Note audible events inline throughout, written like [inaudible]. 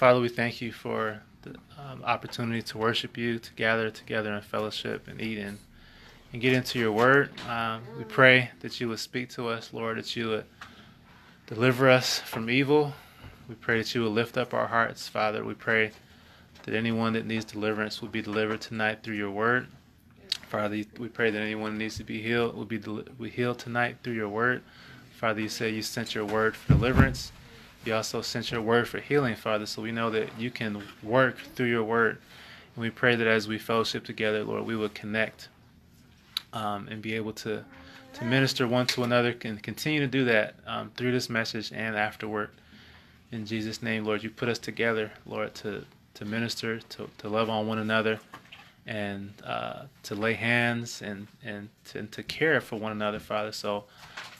Father, we thank you for the um, opportunity to worship you, to gather together in fellowship and eat and, and get into your word. Um, we pray that you would speak to us, Lord, that you would deliver us from evil. We pray that you would lift up our hearts, Father. We pray that anyone that needs deliverance will be delivered tonight through your word. Father, we pray that anyone that needs to be healed will be, del- be healed tonight through your word. Father, you say you sent your word for deliverance. You also sent your word for healing, Father, so we know that you can work through your word. And we pray that as we fellowship together, Lord, we will connect um, and be able to, to minister one to another and continue to do that um, through this message and afterward. In Jesus' name, Lord, you put us together, Lord, to, to minister, to, to love on one another, and uh, to lay hands and, and, to, and to care for one another, Father. So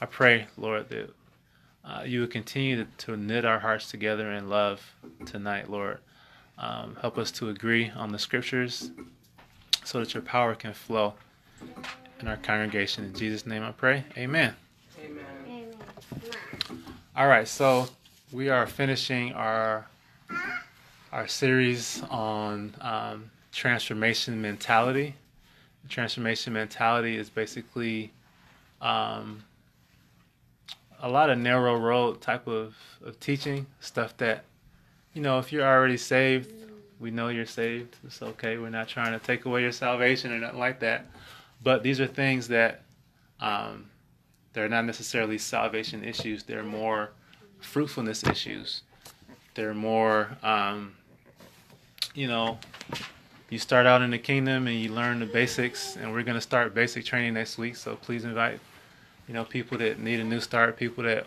I pray, Lord, that uh, you would continue to, to, knit our hearts together in love tonight, Lord. Um, help us to agree on the scriptures so that your power can flow in our congregation. In Jesus' name I pray. Amen. Amen. All right, so we are finishing our our series on um, transformation mentality. Transformation mentality is basically um, a lot of narrow road type of, of teaching stuff that you know if you're already saved we know you're saved. It's okay. We're not trying to take away your salvation or nothing like that. But these are things that um, they're not necessarily salvation issues. They're more fruitfulness issues. They're more um, you know you start out in the kingdom and you learn the basics and we're going to start basic training next week so please invite you know, people that need a new start, people that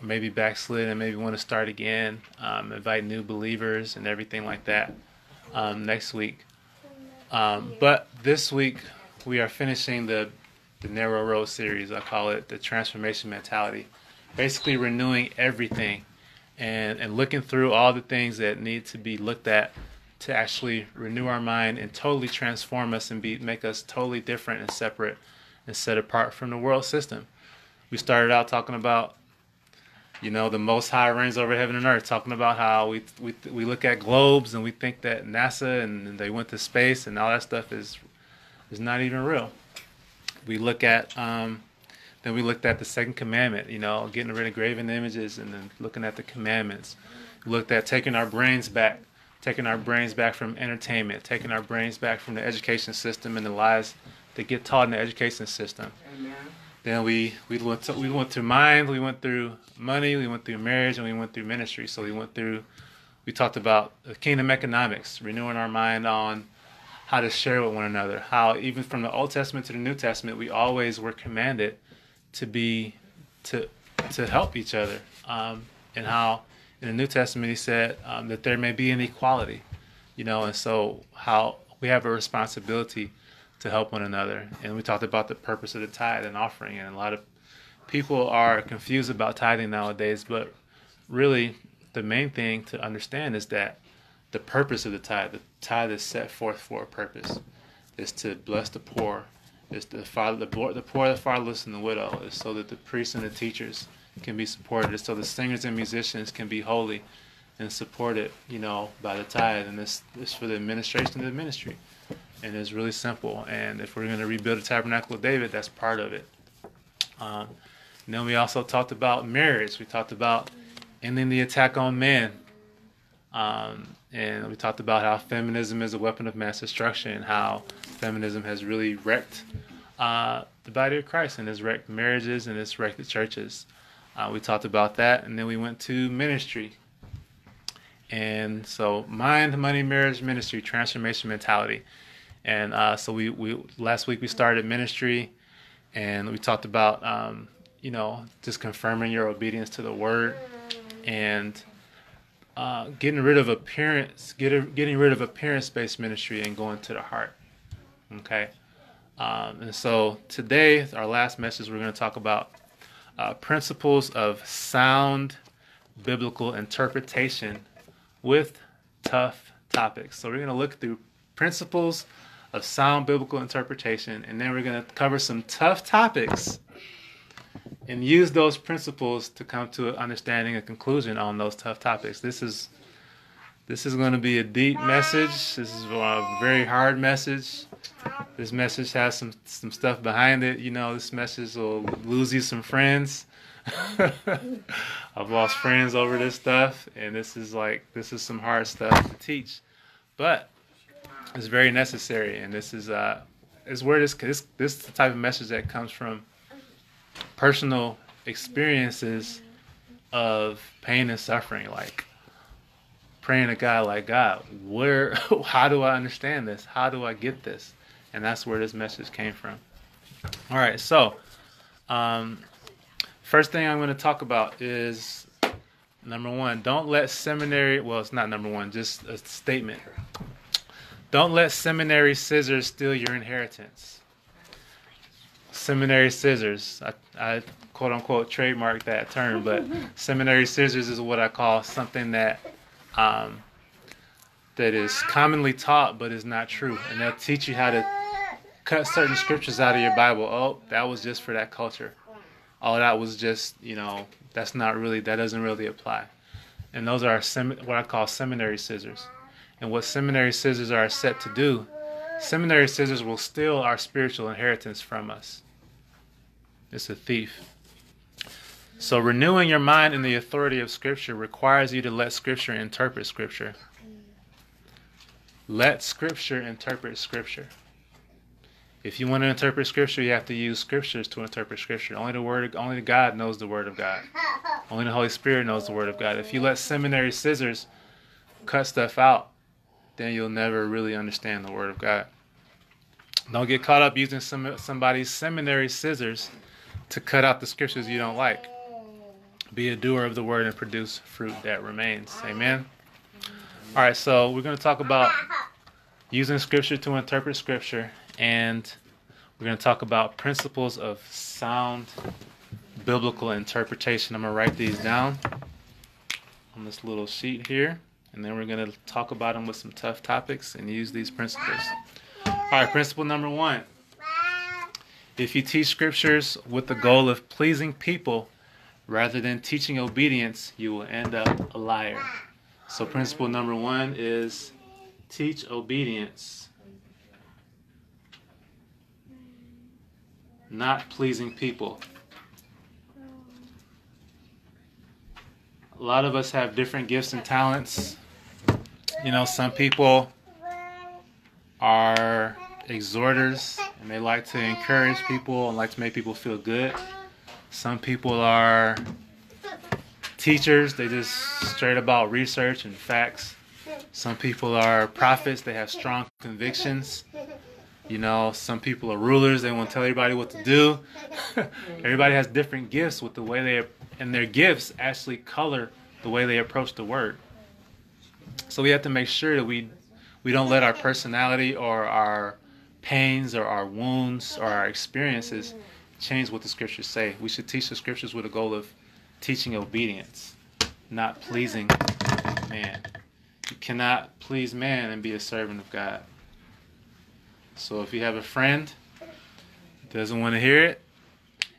maybe backslid and maybe want to start again, um, invite new believers and everything like that um, next week. Um, but this week we are finishing the the narrow road series. I call it the transformation mentality, basically renewing everything and and looking through all the things that need to be looked at to actually renew our mind and totally transform us and be make us totally different and separate and set apart from the world system. We started out talking about, you know, the most high reigns over heaven and earth, talking about how we we we look at globes and we think that NASA and they went to space and all that stuff is is not even real. We look at um, then we looked at the second commandment, you know, getting rid of graven images and then looking at the commandments. We looked at taking our brains back, taking our brains back from entertainment, taking our brains back from the education system and the lies that get taught in the education system. Amen. Then we we went to, we went through mind, we went through money, we went through marriage, and we went through ministry. So we went through. We talked about the kingdom economics, renewing our mind on how to share with one another. How even from the Old Testament to the New Testament, we always were commanded to be to to help each other. Um, and how in the New Testament he said um, that there may be inequality, you know, and so how we have a responsibility to help one another. And we talked about the purpose of the tithe and offering, and a lot of people are confused about tithing nowadays. But really, the main thing to understand is that the purpose of the tithe, the tithe is set forth for a purpose, is to bless the poor, is to father the poor, the poor, the fatherless, and the widow, is so that the priests and the teachers can be supported, is so the singers and musicians can be holy and supported, you know, by the tithe, and this is for the administration of the ministry and it's really simple. And if we're going to rebuild the tabernacle of David, that's part of it. Um, then we also talked about marriage. We talked about ending the attack on men. Um, and we talked about how feminism is a weapon of mass destruction and how feminism has really wrecked uh, the body of Christ and has wrecked marriages and has wrecked the churches. Uh, we talked about that, and then we went to ministry. And so, mind, money, marriage, ministry, transformation mentality. And uh, so we, we last week we started ministry, and we talked about um, you know just confirming your obedience to the word, and uh, getting rid of appearance, getting getting rid of appearance-based ministry and going to the heart. Okay, um, and so today our last message we're going to talk about uh, principles of sound biblical interpretation with tough topics. So we're going to look through principles of sound biblical interpretation, and then we're going to cover some tough topics and use those principles to come to an understanding and conclusion on those tough topics. This is This is going to be a deep message. This is a very hard message. This message has some some stuff behind it. You know, this message will lose you some friends. [laughs] I've lost friends over this stuff, and this is like this is some hard stuff to teach, but it's very necessary. And this is uh, is where this this this is the type of message that comes from personal experiences of pain and suffering, like praying to God, like God, where, [laughs] how do I understand this? How do I get this? And that's where this message came from. All right, so um, first thing I'm going to talk about is number one, don't let seminary, well, it's not number one, just a statement. Don't let seminary scissors steal your inheritance. Seminary scissors. I, I quote unquote trademark that term, but [laughs] seminary scissors is what I call something that um, that is commonly taught but is not true, and they'll teach you how to cut certain scriptures out of your Bible. Oh, that was just for that culture. Oh, that was just you know that's not really that doesn't really apply, and those are sem- what I call seminary scissors, and what seminary scissors are set to do. Seminary scissors will steal our spiritual inheritance from us. It's a thief. So, renewing your mind in the authority of Scripture requires you to let Scripture interpret Scripture. Let Scripture interpret Scripture. If you want to interpret Scripture, you have to use Scriptures to interpret Scripture. Only the Word, only God knows the Word of God. Only the Holy Spirit knows the Word of God. If you let seminary scissors cut stuff out, then you'll never really understand the Word of God. Don't get caught up using some somebody's seminary scissors to cut out the scriptures you don't like. Be a doer of the word and produce fruit that remains. Amen. All right, so we're going to talk about using scripture to interpret scripture, and we're going to talk about principles of sound biblical interpretation. I'm going to write these down on this little sheet here, and then we're going to talk about them with some tough topics and use these principles. All right, principle number one. If you teach scriptures with the goal of pleasing people, rather than teaching obedience, you will end up a liar. So, principle number one is teach obedience, not pleasing people. A lot of us have different gifts and talents. You know, some people are exhorters and they like to encourage people and like to make people feel good. Some people are teachers, they just straight about research and facts. Some people are prophets, they have strong convictions. You know, some people are rulers, they want to tell everybody what to do. [laughs] everybody has different gifts with the way they and their gifts actually color the way they approach the word. So we have to make sure that we we don't let our personality or our pains or our wounds or our experiences change what the scriptures say. We should teach the scriptures with a goal of teaching obedience, not pleasing man. You cannot please man and be a servant of God. So if you have a friend doesn't want to hear it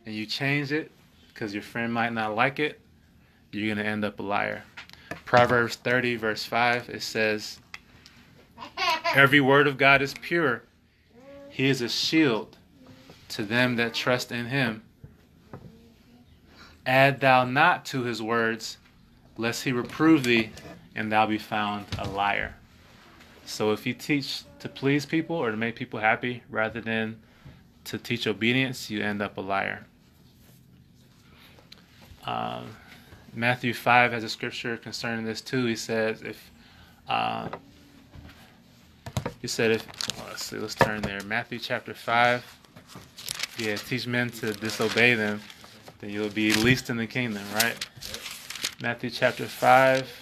and you change it because your friend might not like it, you're going to end up a liar. Proverbs 30, verse 5, it says, Every word of God is pure. He is a shield to them that trust in him. Add thou not to his words, lest he reprove thee, and thou be found a liar. So if you teach to please people or to make people happy rather than to teach obedience, you end up a liar. Um, Matthew 5 has a scripture concerning this too. He says, if uh, he said, if well, let's see, let's turn there. Matthew chapter 5. Yeah, teach men to disobey them, then you'll be least in the kingdom, right? Matthew chapter 5.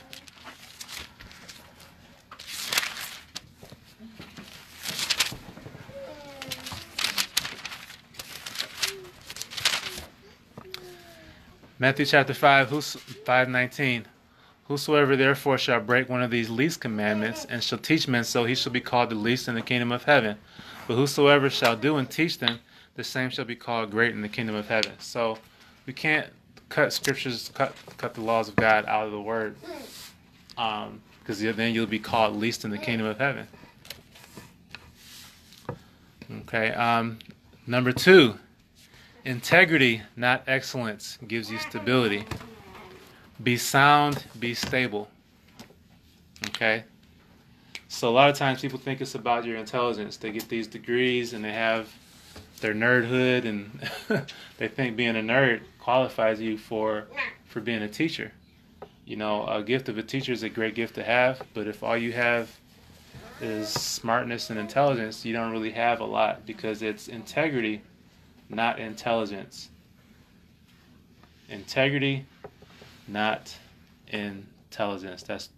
Matthew chapter 5, 519. Whosoever therefore shall break one of these least commandments and shall teach men so, he shall be called the least in the kingdom of heaven. But whosoever shall do and teach them, the same shall be called great in the kingdom of heaven. So we can't cut scriptures, cut cut the laws of God out of the word. because um, then you'll be called least in the kingdom of heaven. Okay. Um, number two, integrity, not excellence, gives you stability. Be sound, be stable. Okay. So a lot of times people think it's about your intelligence. They get these degrees and they have their nerdhood, and [laughs] they think being a nerd qualifies you for for being a teacher. You know, a gift of a teacher is a great gift to have, but if all you have is smartness and intelligence, you don't really have a lot because it's integrity, not intelligence. Integrity, not intelligence. That's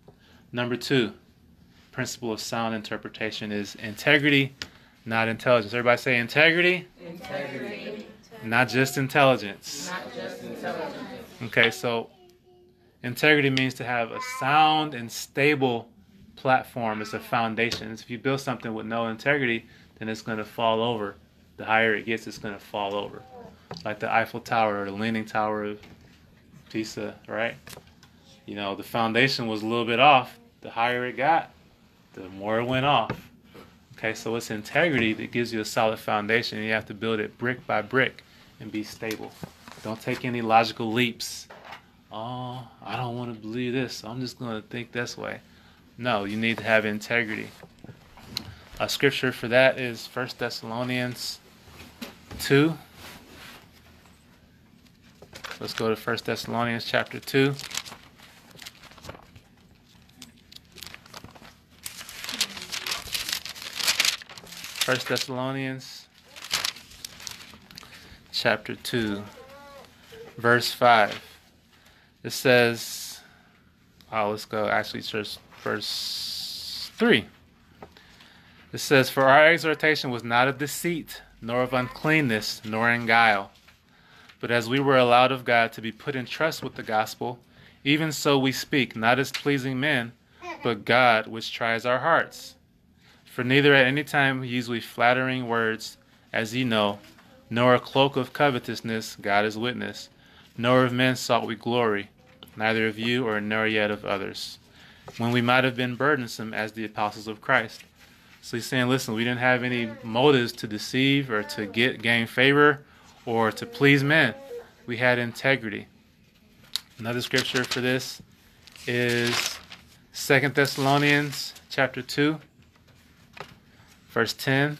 number two. Principle of sound interpretation is integrity, not intelligence. Everybody say integrity. Integrity. Not just intelligence. Not just intelligence. Okay, so integrity means to have a sound and stable platform as a foundation. If you build something with no integrity, then it's going to fall over. The higher it gets, it's going to fall over. Like the Eiffel Tower or the Leaning Tower of Pisa, right? You know, the foundation was a little bit off. The higher it got, the more it went off. Okay, so it's integrity that gives you a solid foundation. You have to build it brick by brick and be stable. Don't take any logical leaps. Oh, I don't want to believe this. I'm just going to think this way. No, you need to have integrity. A scripture for that is 1 Thessalonians 2. Let's go to 1 Thessalonians chapter 2. First Thessalonians chapter 2 verse 5 it says oh let's go actually just verse 3 it says for our exhortation was not of deceit nor of uncleanness nor in guile but as we were allowed of God to be put in trust with the gospel even so we speak not as pleasing men but God which tries our hearts for neither at any time use we flattering words, as ye know, nor a cloak of covetousness, God is witness, nor of men sought we glory, neither of you or nor yet of others, when we might have been burdensome as the apostles of Christ. So he's saying, listen, we didn't have any motives to deceive or to get gain favor or to please men. We had integrity. Another scripture for this is Second Thessalonians chapter 2 Verse 10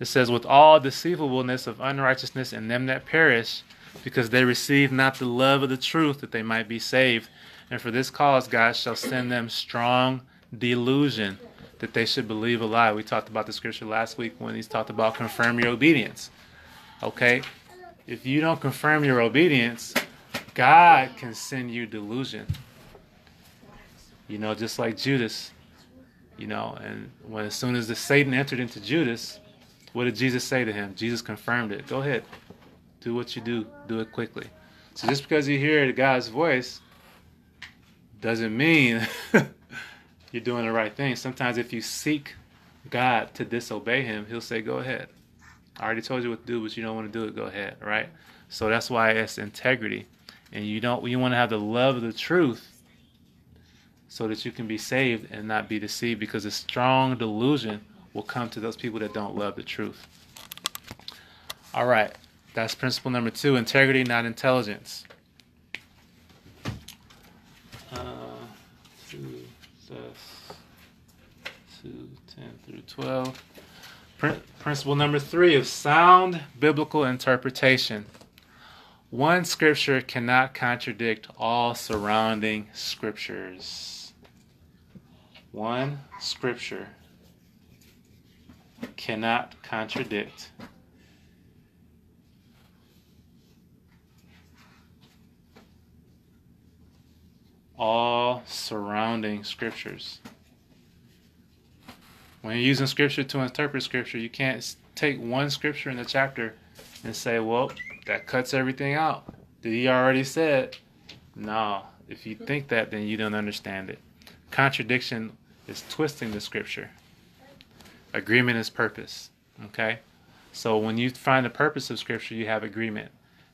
it says, With all deceivableness of unrighteousness in them that perish, because they receive not the love of the truth that they might be saved. And for this cause God shall send them strong delusion that they should believe a lie. We talked about the scripture last week when he's talked about confirm your obedience. Okay? If you don't confirm your obedience, God can send you delusion. You know, just like Judas you know, and when as soon as the Satan entered into Judas, what did Jesus say to him? Jesus confirmed it. Go ahead. Do what you do. Do it quickly. So just because you hear God's voice doesn't mean [laughs] you're doing the right thing. Sometimes if you seek God to disobey him, he'll say, Go ahead. I already told you what to do, but you don't want to do it, go ahead, right? So that's why it's integrity. And you don't you want to have the love of the truth so that you can be saved and not be deceived because a strong delusion will come to those people that don't love the truth. All right, that's principle number two integrity, not intelligence. Uh, 2, 2, 10 through 12. principle number three of sound biblical interpretation. One scripture cannot contradict all surrounding scriptures one scripture cannot contradict all surrounding scriptures. When you're using scripture to interpret scripture, you can't take one scripture in the chapter and say, well, that cuts everything out. Did he already said? No. If you think that, then you don't understand it. Contradiction is twisting the scripture. Agreement is purpose. Okay? So when you find the purpose of scripture, you have agreement.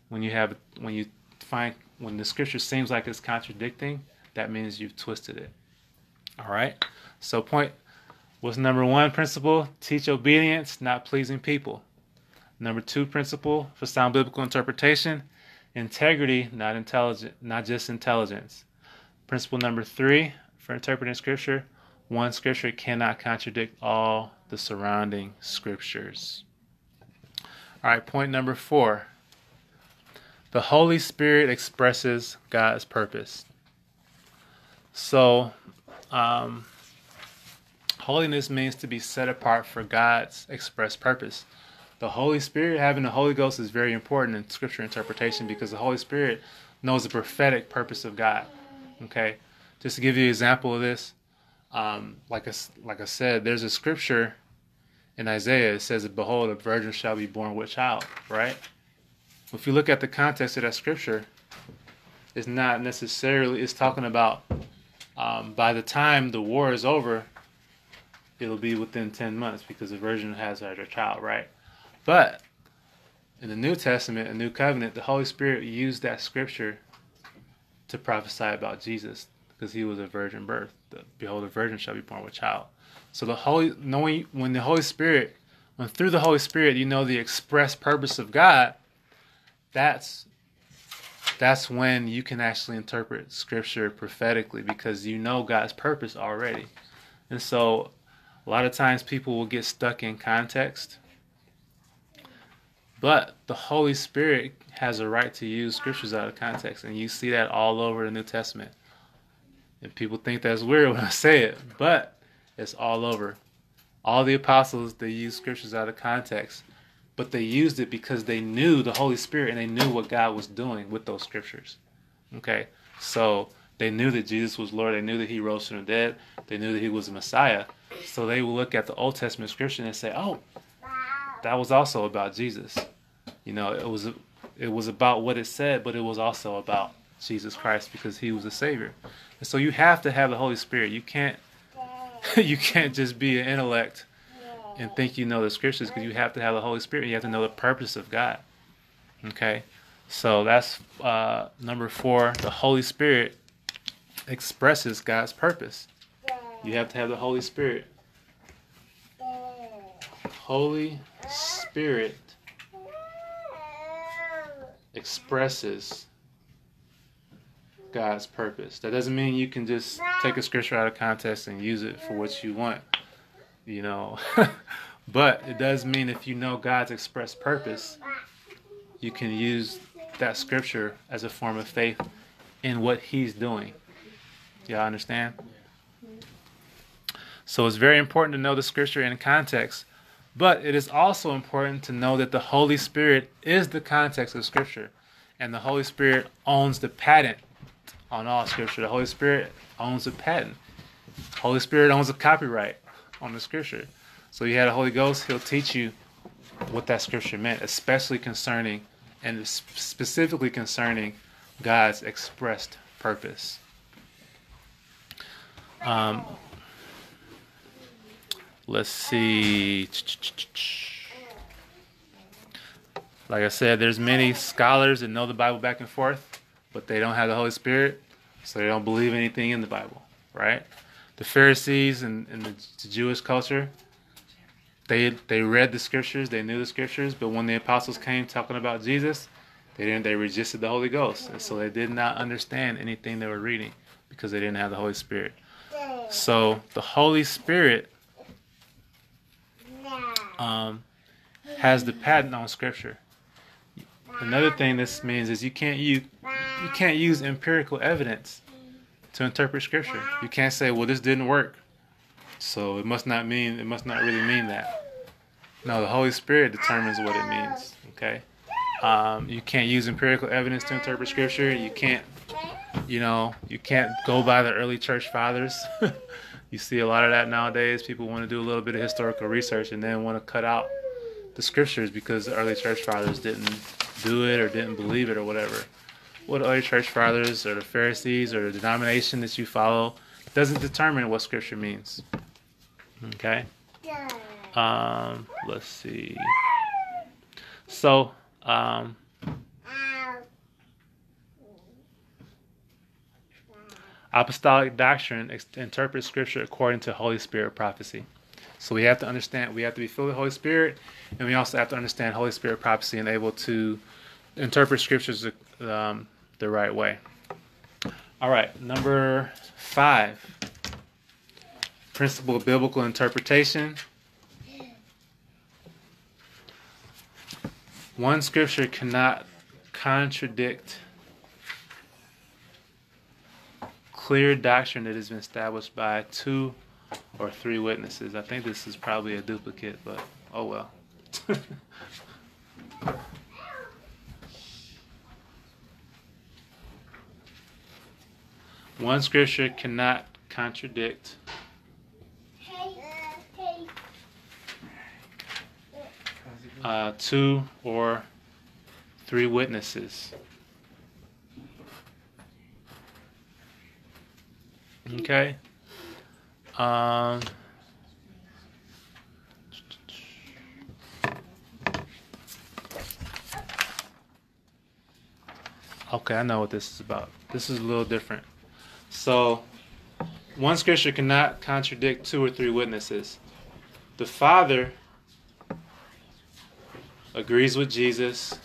When you have when you find when the scripture seems like it's contradicting, that means you've twisted it. All right. So point was number one principle: teach obedience, not pleasing people. Number two principle for sound biblical interpretation: integrity, not intelligent, not just intelligence. Principle number three for interpreting scripture: one scripture cannot contradict all the surrounding scriptures. All right. Point number four: the Holy Spirit expresses God's purpose. So, um, holiness means to be set apart for God's express purpose. The Holy Spirit, having the Holy Ghost, is very important in scripture interpretation because the Holy Spirit knows the prophetic purpose of God. Okay, just to give you an example of this, um, like I, like I said, there's a scripture in Isaiah. It says, "Behold, a virgin shall be born with child." Right? If you look at the context of that scripture, it's not necessarily it's talking about um, by the time the war is over, it'll be within 10 months because the virgin has her child, right? But in the New Testament, a new covenant, the Holy Spirit used that scripture to prophesy about Jesus because he was a virgin birth. The, Behold, a virgin shall be born with child. So the Holy, knowing when the Holy Spirit, when through the Holy Spirit you know the express purpose of God, that's that's when you can actually interpret scripture prophetically because you know God's purpose already. And so a lot of times people will get stuck in context. But the Holy Spirit has a right to use scriptures out of context, and you see that all over the New Testament. And people think that's weird when I say it, but it's all over. All the apostles they use scriptures out of context but they used it because they knew the Holy Spirit and they knew what God was doing with those scriptures. Okay, so they knew that Jesus was Lord. They knew that He rose from the dead. They knew that He was the Messiah. So they will look at the Old Testament scripture and say, "Oh, that was also about Jesus." You know, it was it was about what it said, but it was also about Jesus Christ because He was the Savior. And so you have to have the Holy Spirit. You can't [laughs] you can't just be an intellect and think you know the scriptures because you have to have the Holy Spirit. You have to know the purpose of God. Okay, so that's uh, number four. The Holy Spirit expresses God's purpose. You have to have the Holy Spirit. Holy Spirit expresses God's purpose. That doesn't mean you can just take a scripture out of context and use it for what you want you know. [laughs] but it does mean if you know God's express purpose, you can use that scripture as a form of faith in what He's doing. Y'all understand? So it's very important to know the scripture in context, but it is also important to know that the Holy Spirit is the context of scripture, and the Holy Spirit owns the patent on all scripture. The Holy Spirit owns the patent. Holy Spirit owns the copyright on the scripture. So you had the Holy Ghost, he'll teach you what that scripture meant, especially concerning and specifically concerning God's expressed purpose. Um, let's see. Like I said, there's many scholars that know the Bible back and forth, but they don't have the Holy Spirit, so they don't believe anything in the Bible, right? The Pharisees and, and the, the, Jewish culture, they they read the scriptures, they knew the scriptures, but when the apostles came talking about Jesus, they didn't. They resisted the Holy Ghost, and so they did not understand anything they were reading because they didn't have the Holy Spirit. So the Holy Spirit um, has the patent on Scripture. Another thing this means is you can't you you can't use empirical evidence to interpret scripture. You can't say, well, this didn't work. So it must not mean, it must not really mean that. No, the Holy Spirit determines what it means. Okay? Um, you can't use empirical evidence to interpret scripture. You can't, you know, you can't go by the early church fathers. [laughs] you see a lot of that nowadays. People want to do a little bit of historical research and then want to cut out the scriptures because the early church fathers didn't do it or didn't believe it or whatever what other church fathers or the Pharisees or the denomination that you follow doesn't determine what Scripture means. Okay? Um, let's see. So, um, Apostolic doctrine ex- interprets Scripture according to Holy Spirit prophecy. So we have to understand, we have to be filled with Holy Spirit, and we also have to understand Holy Spirit prophecy and able to interpret Scriptures um, the right way. All right, number five principle of biblical interpretation. One scripture cannot contradict clear doctrine that has been established by two or three witnesses. I think this is probably a duplicate, but oh well. [laughs] One scripture cannot contradict uh, two or three witnesses. Okay. Um, okay, I know what this is about. This is a little different. So, one scripture cannot contradict two or three witnesses. The Father agrees with Jesus.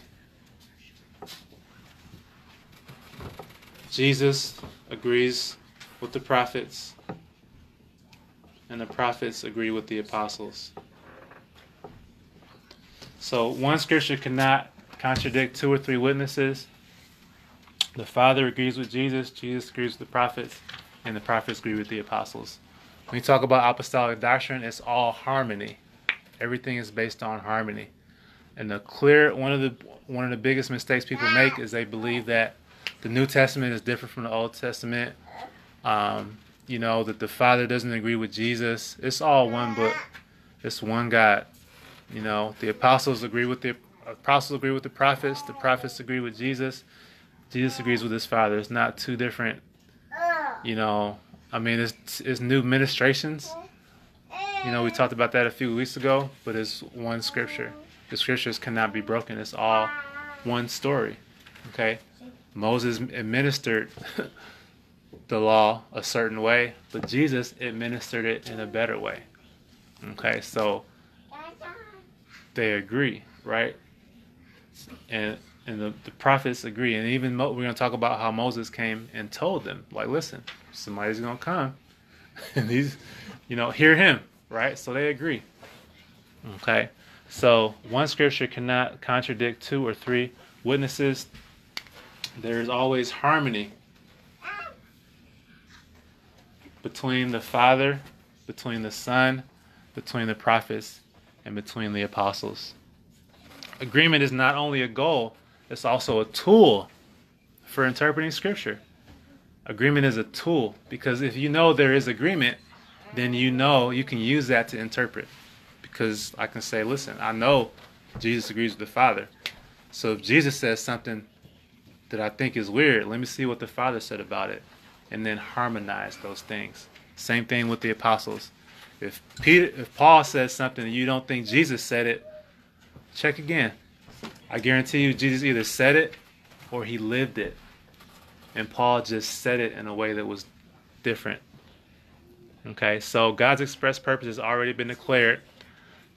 Jesus agrees with the prophets, and the prophets agree with the apostles. So, one scripture cannot contradict two or three witnesses. The Father agrees with Jesus, Jesus agrees with the prophets, and the prophets agree with the apostles. When you talk about apostolic doctrine, it's all harmony. Everything is based on harmony. And the clear one of the one of the biggest mistakes people make is they believe that the New Testament is different from the Old Testament. Um, you know that the Father doesn't agree with Jesus. It's all one book. It's one God. You know the apostles agree with the apostles agree with the prophets. The prophets agree with Jesus. Jesus agrees with his Father. It's not two different. You know, I mean, it's it's new ministrations. You know, we talked about that a few weeks ago, but it's one scripture. The scriptures cannot be broken. It's all one story. Okay? Moses administered [laughs] the law a certain way, but Jesus administered it in a better way. Okay? So they agree, right? And and the, the prophets agree. And even Mo, we're going to talk about how Moses came and told them, like, listen, somebody's going to come. [laughs] and these, you know, hear him, right? So they agree. Okay? So one scripture cannot contradict two or three witnesses. There is always harmony between the Father, between the Son, between the prophets, and between the apostles. Agreement is not only a goal, it's also a tool for interpreting scripture. Agreement is a tool because if you know there is agreement, then you know you can use that to interpret because I can say, listen, I know Jesus agrees with the Father. So if Jesus says something that I think is weird, let me see what the Father said about it, and then harmonize those things. Same thing with the apostles. If Peter, if Paul says something and you don't think Jesus said it, check again. I guarantee you, Jesus either said it or he lived it, and Paul just said it in a way that was different. Okay, so God's express purpose has already been declared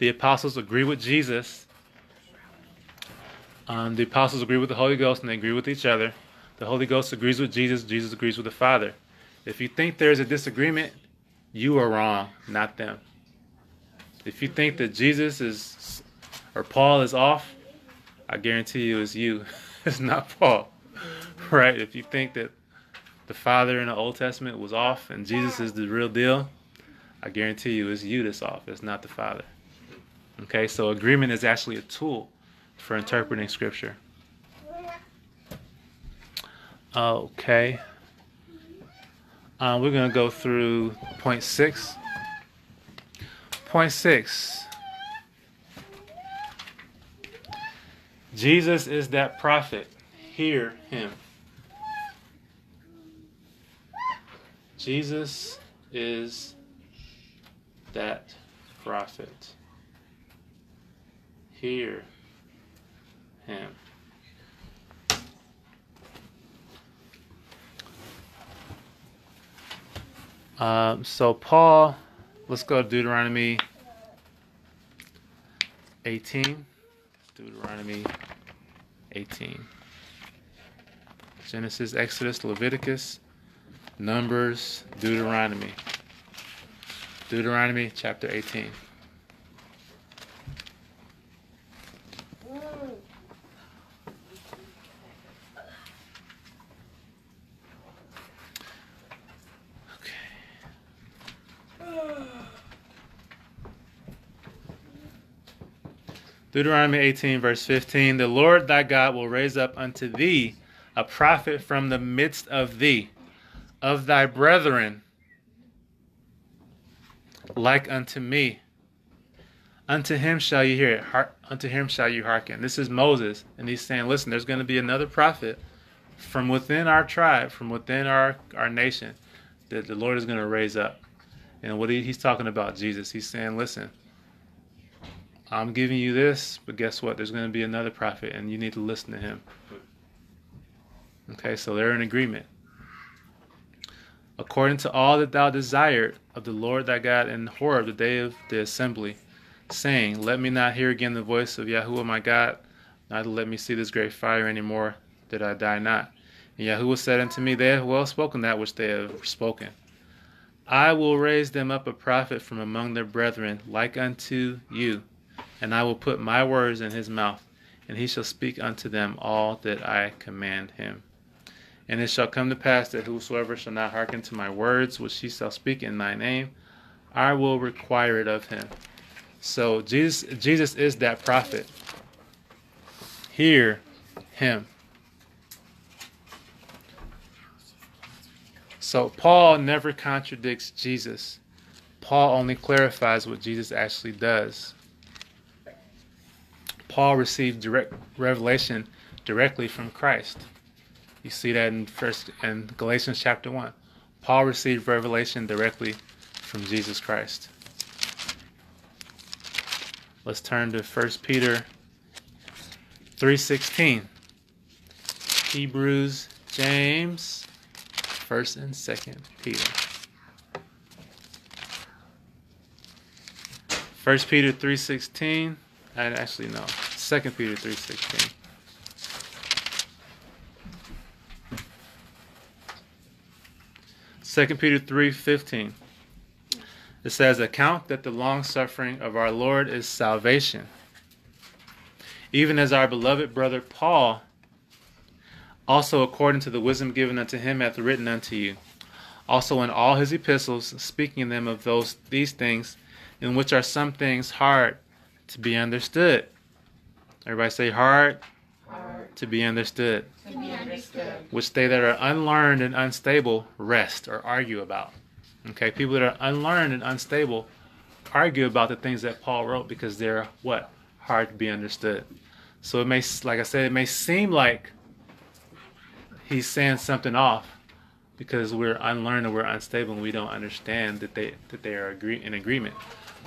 the apostles agree with Jesus. Um, the apostles agree with the Holy Ghost and they agree with each other. The Holy Ghost agrees with Jesus. Jesus agrees with the Father. If you think there's a disagreement, you are wrong, not them. If you think that Jesus is or Paul is off, I guarantee you it's you. [laughs] it's not Paul. Right? If you think that the Father in the Old Testament was off and Jesus is the real deal, I guarantee you it's you that's off. It's not the Father. Okay, so agreement is actually a tool for interpreting scripture. Okay. Uh, we're going to go through point six. Point six. Jesus is that prophet. Hear him. Jesus is that prophet hear him. Um, so Paul, let's go to Deuteronomy 18. Deuteronomy 18. Genesis, Exodus, Leviticus, Numbers, Deuteronomy. Deuteronomy chapter 18. Deuteronomy 18, verse 15 The Lord thy God will raise up unto thee a prophet from the midst of thee, of thy brethren, like unto me. Unto him shall you hear it, Heart, unto him shall you hearken. This is Moses, and he's saying, Listen, there's going to be another prophet from within our tribe, from within our, our nation, that the Lord is going to raise up. And what he, he's talking about, Jesus, he's saying, Listen, I'm giving you this, but guess what? There's going to be another prophet, and you need to listen to him. Okay, so they're in agreement. According to all that thou desired of the Lord thy God in Horeb the day of the assembly, saying, Let me not hear again the voice of Yahuwah my God, neither let me see this great fire any more, that I die not. And Yahuwah said unto me, They have well spoken that which they have spoken. I will raise them up a prophet from among their brethren, like unto you and I will put my words in his mouth, and he shall speak unto them all that I command him. And it shall come to pass that whosoever shall not hearken to my words, which he shall speak in thy name, I will require it of him. So Jesus, Jesus is that prophet. Hear him. So Paul never contradicts Jesus. Paul only clarifies what Jesus actually does. Paul received direct revelation directly from Christ. You see that in first in Galatians chapter one. Paul received revelation directly from Jesus Christ. Let's turn to 1 Peter 3:16. Hebrews, James, 1st and 2nd Peter. 1 Peter 3:16 and actually no. Second Peter three sixteen. Second Peter three fifteen. It says, "Account that the long suffering of our Lord is salvation, even as our beloved brother Paul, also according to the wisdom given unto him, hath written unto you." Also in all his epistles, speaking in them of those these things, in which are some things hard to be understood. Everybody say hard, hard. To, be understood. to be understood. Which they that are unlearned and unstable wrest or argue about. Okay, people that are unlearned and unstable argue about the things that Paul wrote because they're what? Hard to be understood. So it may, like I said, it may seem like he's saying something off because we're unlearned and we're unstable and we don't understand that they that they are agree, in agreement.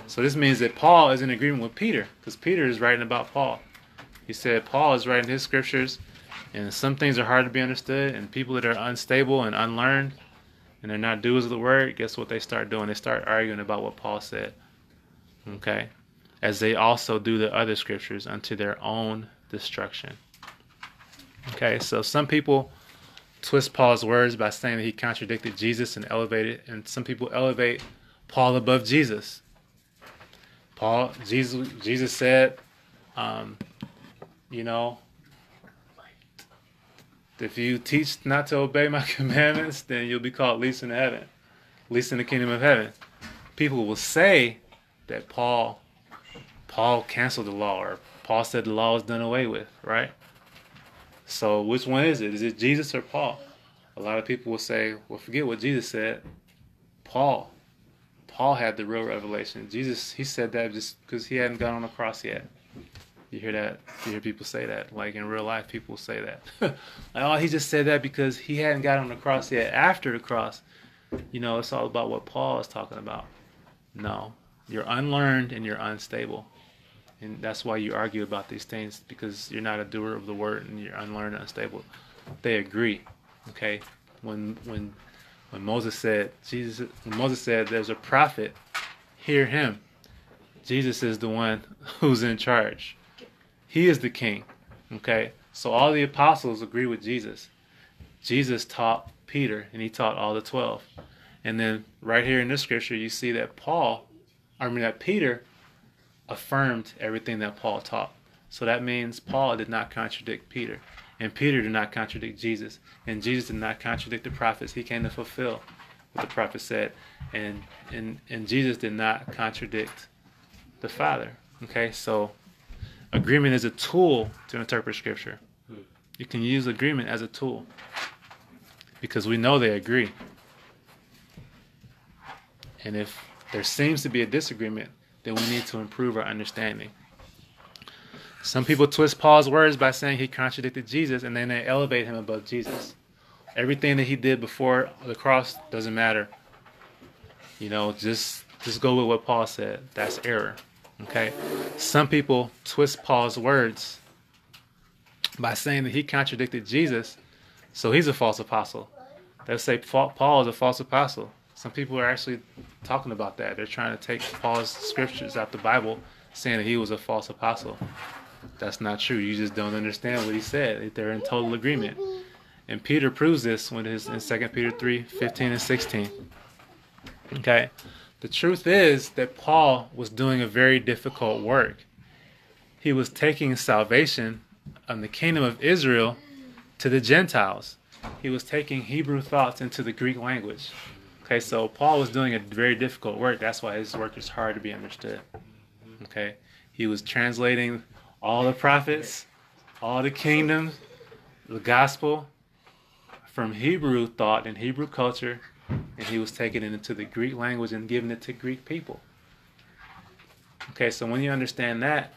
So this means that Paul is in agreement with Peter because Peter is writing about Paul. He said Paul is writing his scriptures, and some things are hard to be understood, and people that are unstable and unlearned and they're not doers of the word, guess what they start doing? They start arguing about what Paul said. Okay? As they also do the other scriptures unto their own destruction. Okay, so some people twist Paul's words by saying that he contradicted Jesus and elevated, and some people elevate Paul above Jesus. Paul, Jesus, Jesus said, um, you know, if you teach not to obey my [laughs] commandments, then you'll be called least in heaven, least in the kingdom of heaven. People will say that Paul, Paul canceled the law, or Paul said the law was done away with, right? So which one is it? Is it Jesus or Paul? A lot of people will say, well, forget what Jesus said. Paul. Paul had the real revelation. Jesus, he said that just because he hadn't gone on the cross yet. You hear that? You hear people say that. Like in real life, people say that. [laughs] like, oh, he just said that because he hadn't got on the cross yet. After the cross, you know, it's all about what Paul is talking about. No, you're unlearned and you're unstable. And that's why you argue about these things because you're not a doer of the word and you're unlearned and unstable. They agree. Okay? When when When Moses said, Jesus, when Moses said, "There's a prophet," hear him. Jesus is the one [laughs] who's in charge. He is the king. Okay, so all the apostles agree with Jesus. Jesus taught Peter, and he taught all the twelve. And then right here in this scripture, you see that Paul, I mean that Peter, affirmed everything that Paul taught. So that means Paul did not contradict Peter, and Peter did not contradict Jesus, and Jesus did not contradict the prophets. He came to fulfill what the prophet said, and and and Jesus did not contradict the Father. Okay, so agreement is a tool to interpret Scripture. You can use agreement as a tool because we know they agree. And if there seems to be a disagreement, then we need to improve our understanding. Some people twist Paul's words by saying he contradicted Jesus and then they elevate him above Jesus. Everything that he did before the cross doesn't matter. You know, just just go with what Paul said. That's error. Okay? Some people twist Paul's words by saying that he contradicted Jesus, so he's a false apostle. They'll say Paul is a false apostle. Some people are actually talking about that. They're trying to take Paul's scriptures out the Bible, saying that he was a false apostle. That's not true. You just don't understand what he said. They're in total agreement. And Peter proves this when his in 2 Peter 3, 15 and 16. Okay. The truth is that Paul was doing a very difficult work. He was taking salvation of the kingdom of Israel to the Gentiles. He was taking Hebrew thoughts into the Greek language. Okay, so Paul was doing a very difficult work. That's why his work is hard to be understood. Okay, he was translating all the prophets, all the kingdoms, the gospel from Hebrew thought and Hebrew culture, and he was taking it into the Greek language and giving it to Greek people. Okay, so when you understand that,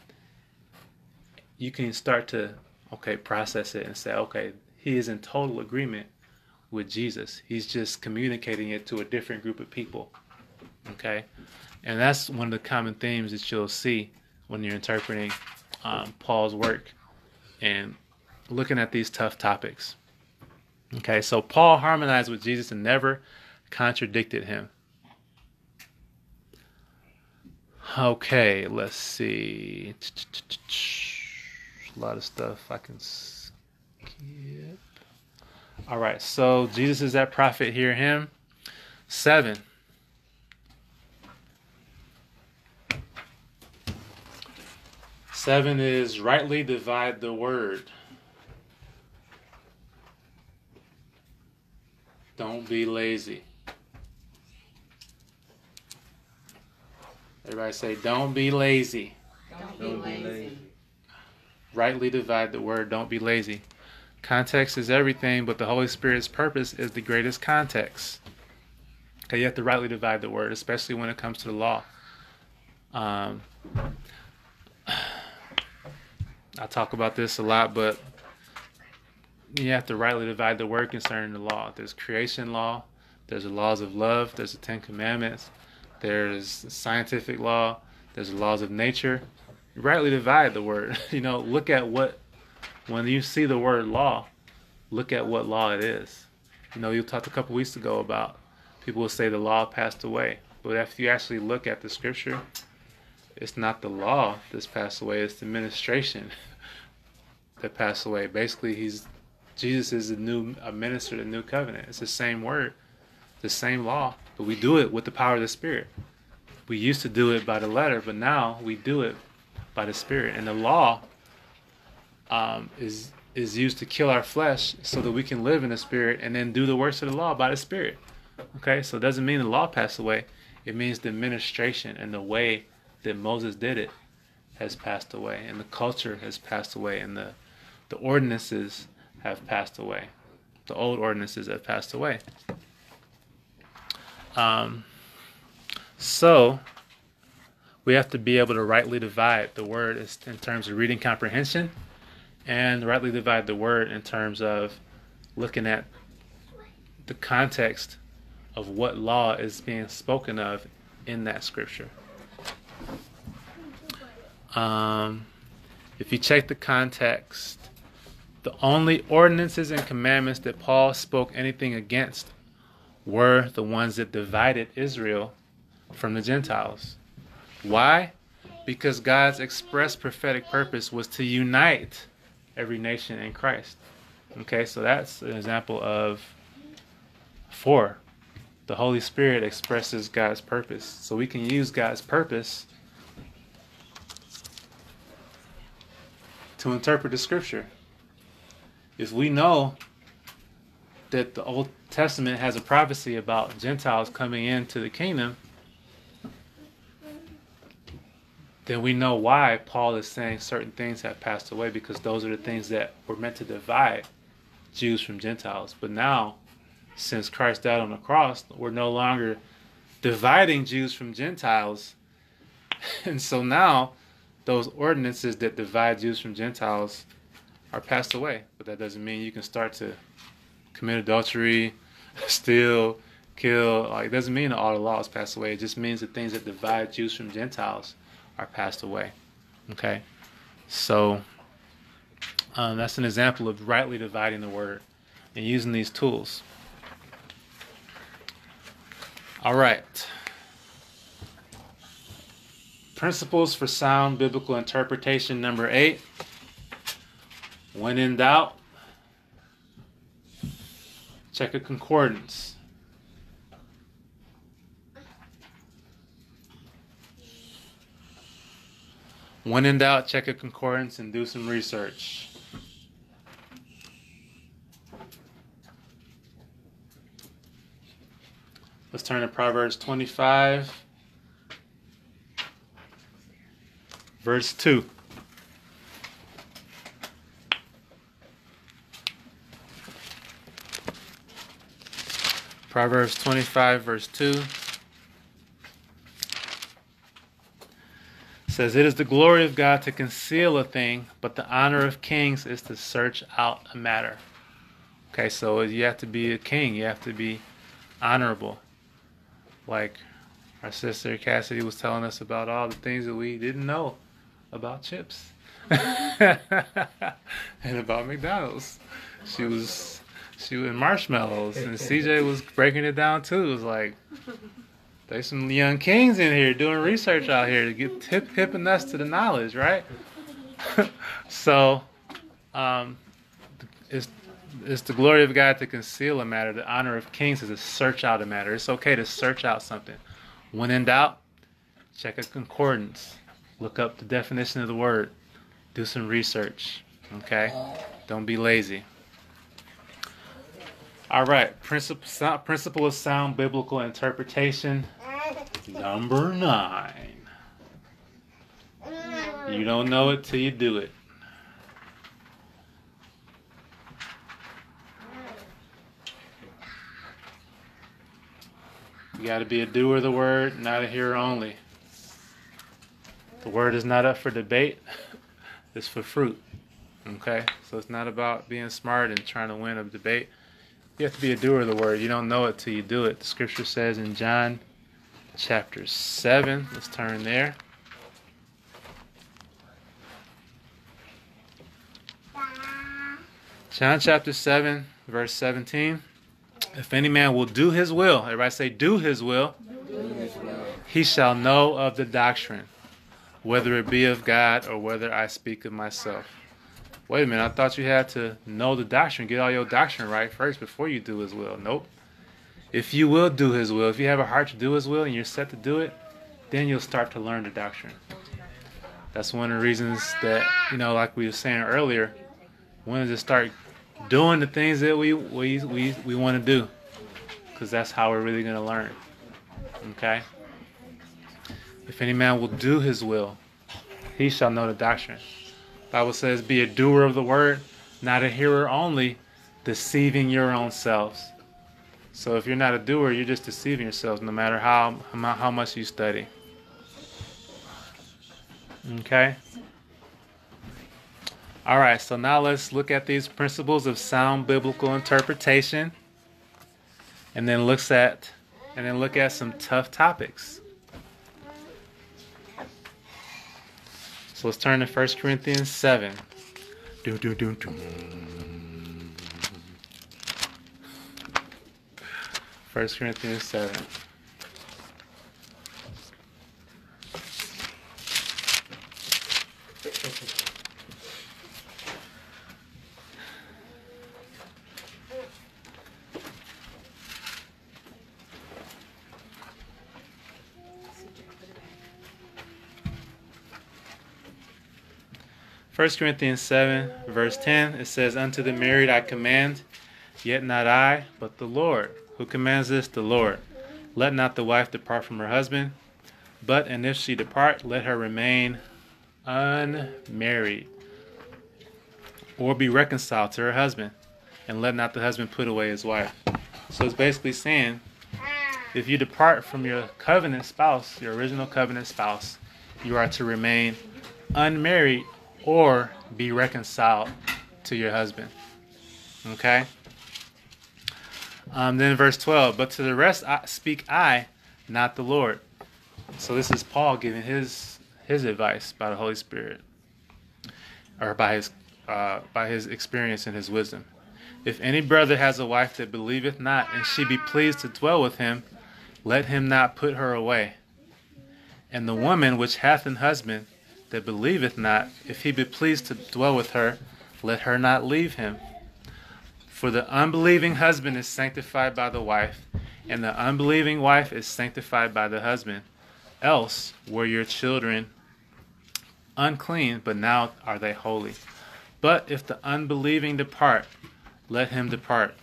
you can start to okay process it and say, okay, he is in total agreement with Jesus. He's just communicating it to a different group of people. Okay? And that's one of the common themes that you'll see when you're interpreting um, Paul's work and looking at these tough topics. Okay, so Paul harmonized with Jesus and never contradicted him. Okay, let's see. A lot of stuff I can skip. All right, so Jesus is that prophet. Hear him. Seven. Seven is rightly divide the word. Don't be lazy. Everybody say, don't be lazy. Don't, don't be lazy. lazy. Rightly divide the word. Don't be lazy. Context is everything, but the Holy Spirit's purpose is the greatest context. Okay, you have to rightly divide the word, especially when it comes to the law. Um, I talk about this a lot, but you have to rightly divide the word concerning the law. There's creation law, there's the laws of love, there's the Ten Commandments, there's scientific law, there's the laws of nature. Rightly divide the word. [laughs] you know, look at what when you see the word law, look at what law it is. You know, you talked a couple weeks ago about people will say the law passed away, but if you actually look at the scripture, it's not the law that's passed away; it's the ministration [laughs] that passed away. Basically, he's Jesus is a new a minister the new covenant. It's the same word, the same law, but we do it with the power of the Spirit. We used to do it by the letter, but now we do it by the Spirit. And the law um, is is used to kill our flesh so that we can live in the spirit and then do the works of the law by the spirit. Okay, so it doesn't mean the law passed away. It means the administration and the way that Moses did it has passed away, and the culture has passed away, and the the ordinances have passed away. The old ordinances have passed away. Um, so we have to be able to rightly divide the word in terms of reading comprehension and rightly divide the word in terms of looking at the context of what law is being spoken of in that scripture. Um, if you check the context, the only ordinances and commandments that Paul spoke anything against were the ones that divided Israel from the Gentiles. Why? Because God's express prophetic purpose was to unite every nation in Christ. Okay, so that's an example of four. The Holy Spirit expresses God's purpose. So we can use God's purpose to interpret the scripture. If we know that the Old Testament has a prophecy about Gentiles coming into the kingdom, then we know why Paul is saying certain things have passed away because those are the things that were meant to divide Jews from Gentiles. But now, since Christ died on the cross, we're no longer dividing Jews from Gentiles. [laughs] And so now, those ordinances that divide Jews from Gentiles are passed away. But that doesn't mean you can start to commit adultery, [laughs] steal, kill. Like, it doesn't mean all the laws pass away. It just means the things that divide Jews from Gentiles are passed away. Okay? So, um, that's an example of rightly dividing the word and using these tools. All right. Principles for sound biblical interpretation number eight. When in doubt, check a concordance. When in doubt, check a concordance and do some research. Let's turn to Proverbs 25, verse 2. Proverbs 25, verse 2 says, It is the glory of God to conceal a thing, but the honor of kings is to search out a matter. Okay, so you have to be a king, you have to be honorable. Like our sister Cassidy was telling us about all the things that we didn't know about chips [laughs] and about McDonald's. She was she was marshmallows, and CJ was breaking it down too. It was like there's some young kings in here doing research out here to get hip, hipping us to the knowledge, right? [laughs] so, um, it's the glory of God to conceal a matter. The honor of kings is to search out a matter. It's okay to search out something. When in doubt, check a concordance. Look up the definition of the word. Do some research. Okay? Don't be lazy. All right. Principle, principle of sound biblical interpretation. Number nine. You don't know it till you do it. You got to be a doer of the word, not a hearer only. The word is not up for debate, [laughs] it's for fruit. Okay? So it's not about being smart and trying to win a debate. You have to be a doer of the word. You don't know it till you do it. The scripture says in John chapter 7, let's turn there. John chapter 7, verse 17. If any man will do his will, everybody say, do his will, Do his will. he shall know of the doctrine, whether it be of God or whether I speak of myself. Wait a minute, I thought you had to know the doctrine, get all your doctrine right first before you do his will. Nope. If you will do his will, if you have a heart to do his will and you're set to do it, then you'll start to learn the doctrine. That's one of the reasons that, you know, like we were saying earlier, when wanted to start doing the things that we we we, we want to do because that's how we're really going to learn okay? If any man will do his will he shall know the doctrine. Bible says be a doer of the word not a hearer only deceiving your own selves. So if you're not a doer you're just deceiving yourselves no matter how how much you study okay all right, so now let's look at these principles of sound biblical interpretation and then looks at and then look at some tough topics. So let's turn to 1 Corinthians 7. Do, do, do, do. 1 1 Corinthians 7. First Corinthians 7, verse 10, it says, Unto the married I command, yet not I, but the Lord. Who commands this? The Lord. Let not the wife depart from her husband, but and if she depart, let her remain unmarried, or be reconciled to her husband, and let not the husband put away his wife. So it's basically saying, if you depart from your covenant spouse, your original covenant spouse, you are to remain unmarried or be reconciled to your husband. Okay? Um, then verse 12, but to the rest I speak I, not the Lord. So this is Paul giving his his advice by the Holy Spirit, or by his uh, by his experience and his wisdom. If any brother has a wife that believeth not, and she be pleased to dwell with him, let him not put her away. And the woman which hath an husband that believeth not, if he be pleased to dwell with her, let her not leave him. For the unbelieving husband is sanctified by the wife, and the unbelieving wife is sanctified by the husband. Else were your children unclean, but now are they holy. But if the unbelieving depart, let him depart.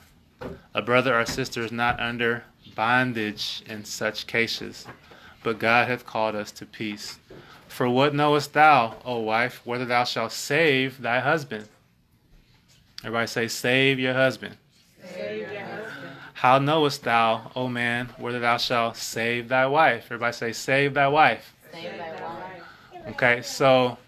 A brother or sister is not under bondage in such cases, but God hath called us to peace. For what knowest thou, O wife, whether thou shalt save thy husband? Everybody say, save your husband. Save your husband. How knowest thou, O man, whether thou shalt save thy wife? Everybody say, save thy wife. Save thy wife. Okay, so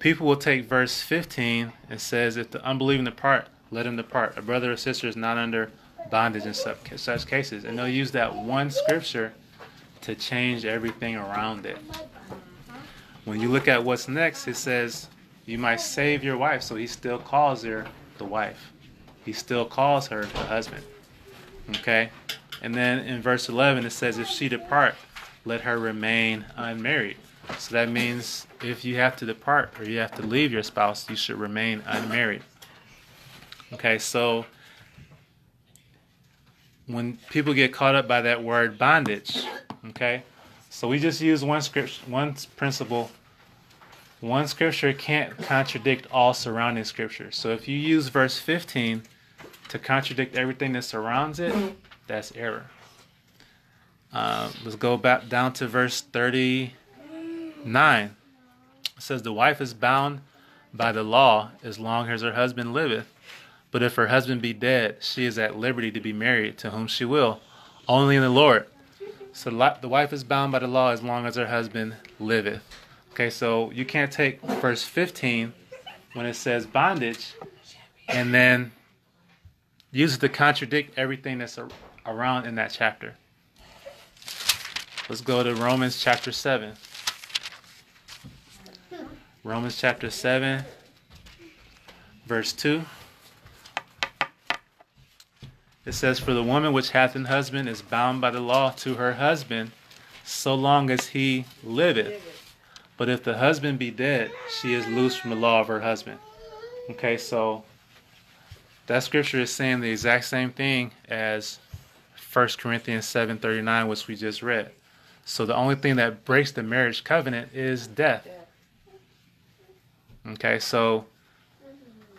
people will take verse 15 and says, if the unbelieving depart, let him depart. A brother or sister is not under bondage in such, such cases. And they'll use that one scripture to change everything around it. When you look at what's next, it says, you might save your wife. So he still calls her the wife. He still calls her the husband. Okay? And then in verse 11, it says, if she depart, let her remain unmarried. So that means if you have to depart or you have to leave your spouse, you should remain unmarried. Okay, so when people get caught up by that word bondage, okay, so we just use one scripture, one principle. One scripture can't contradict all surrounding scriptures. So if you use verse 15 to contradict everything that surrounds it, that's error. Uh, let's go back down to verse 39. It says, The wife is bound by the law as long as her husband liveth. But if her husband be dead, she is at liberty to be married to whom she will, only in the Lord. So the wife is bound by the law as long as her husband liveth. Okay, so you can't take verse 15 when it says bondage and then use it to contradict everything that's around in that chapter. Let's go to Romans chapter 7. Romans chapter 7, verse 2. It says, For the woman which hath an husband is bound by the law to her husband so long as he liveth. But if the husband be dead, she is loose from the law of her husband. Okay, so that scripture is saying the exact same thing as 1 Corinthians 7:39 which we just read. So the only thing that breaks the marriage covenant is death. Okay, so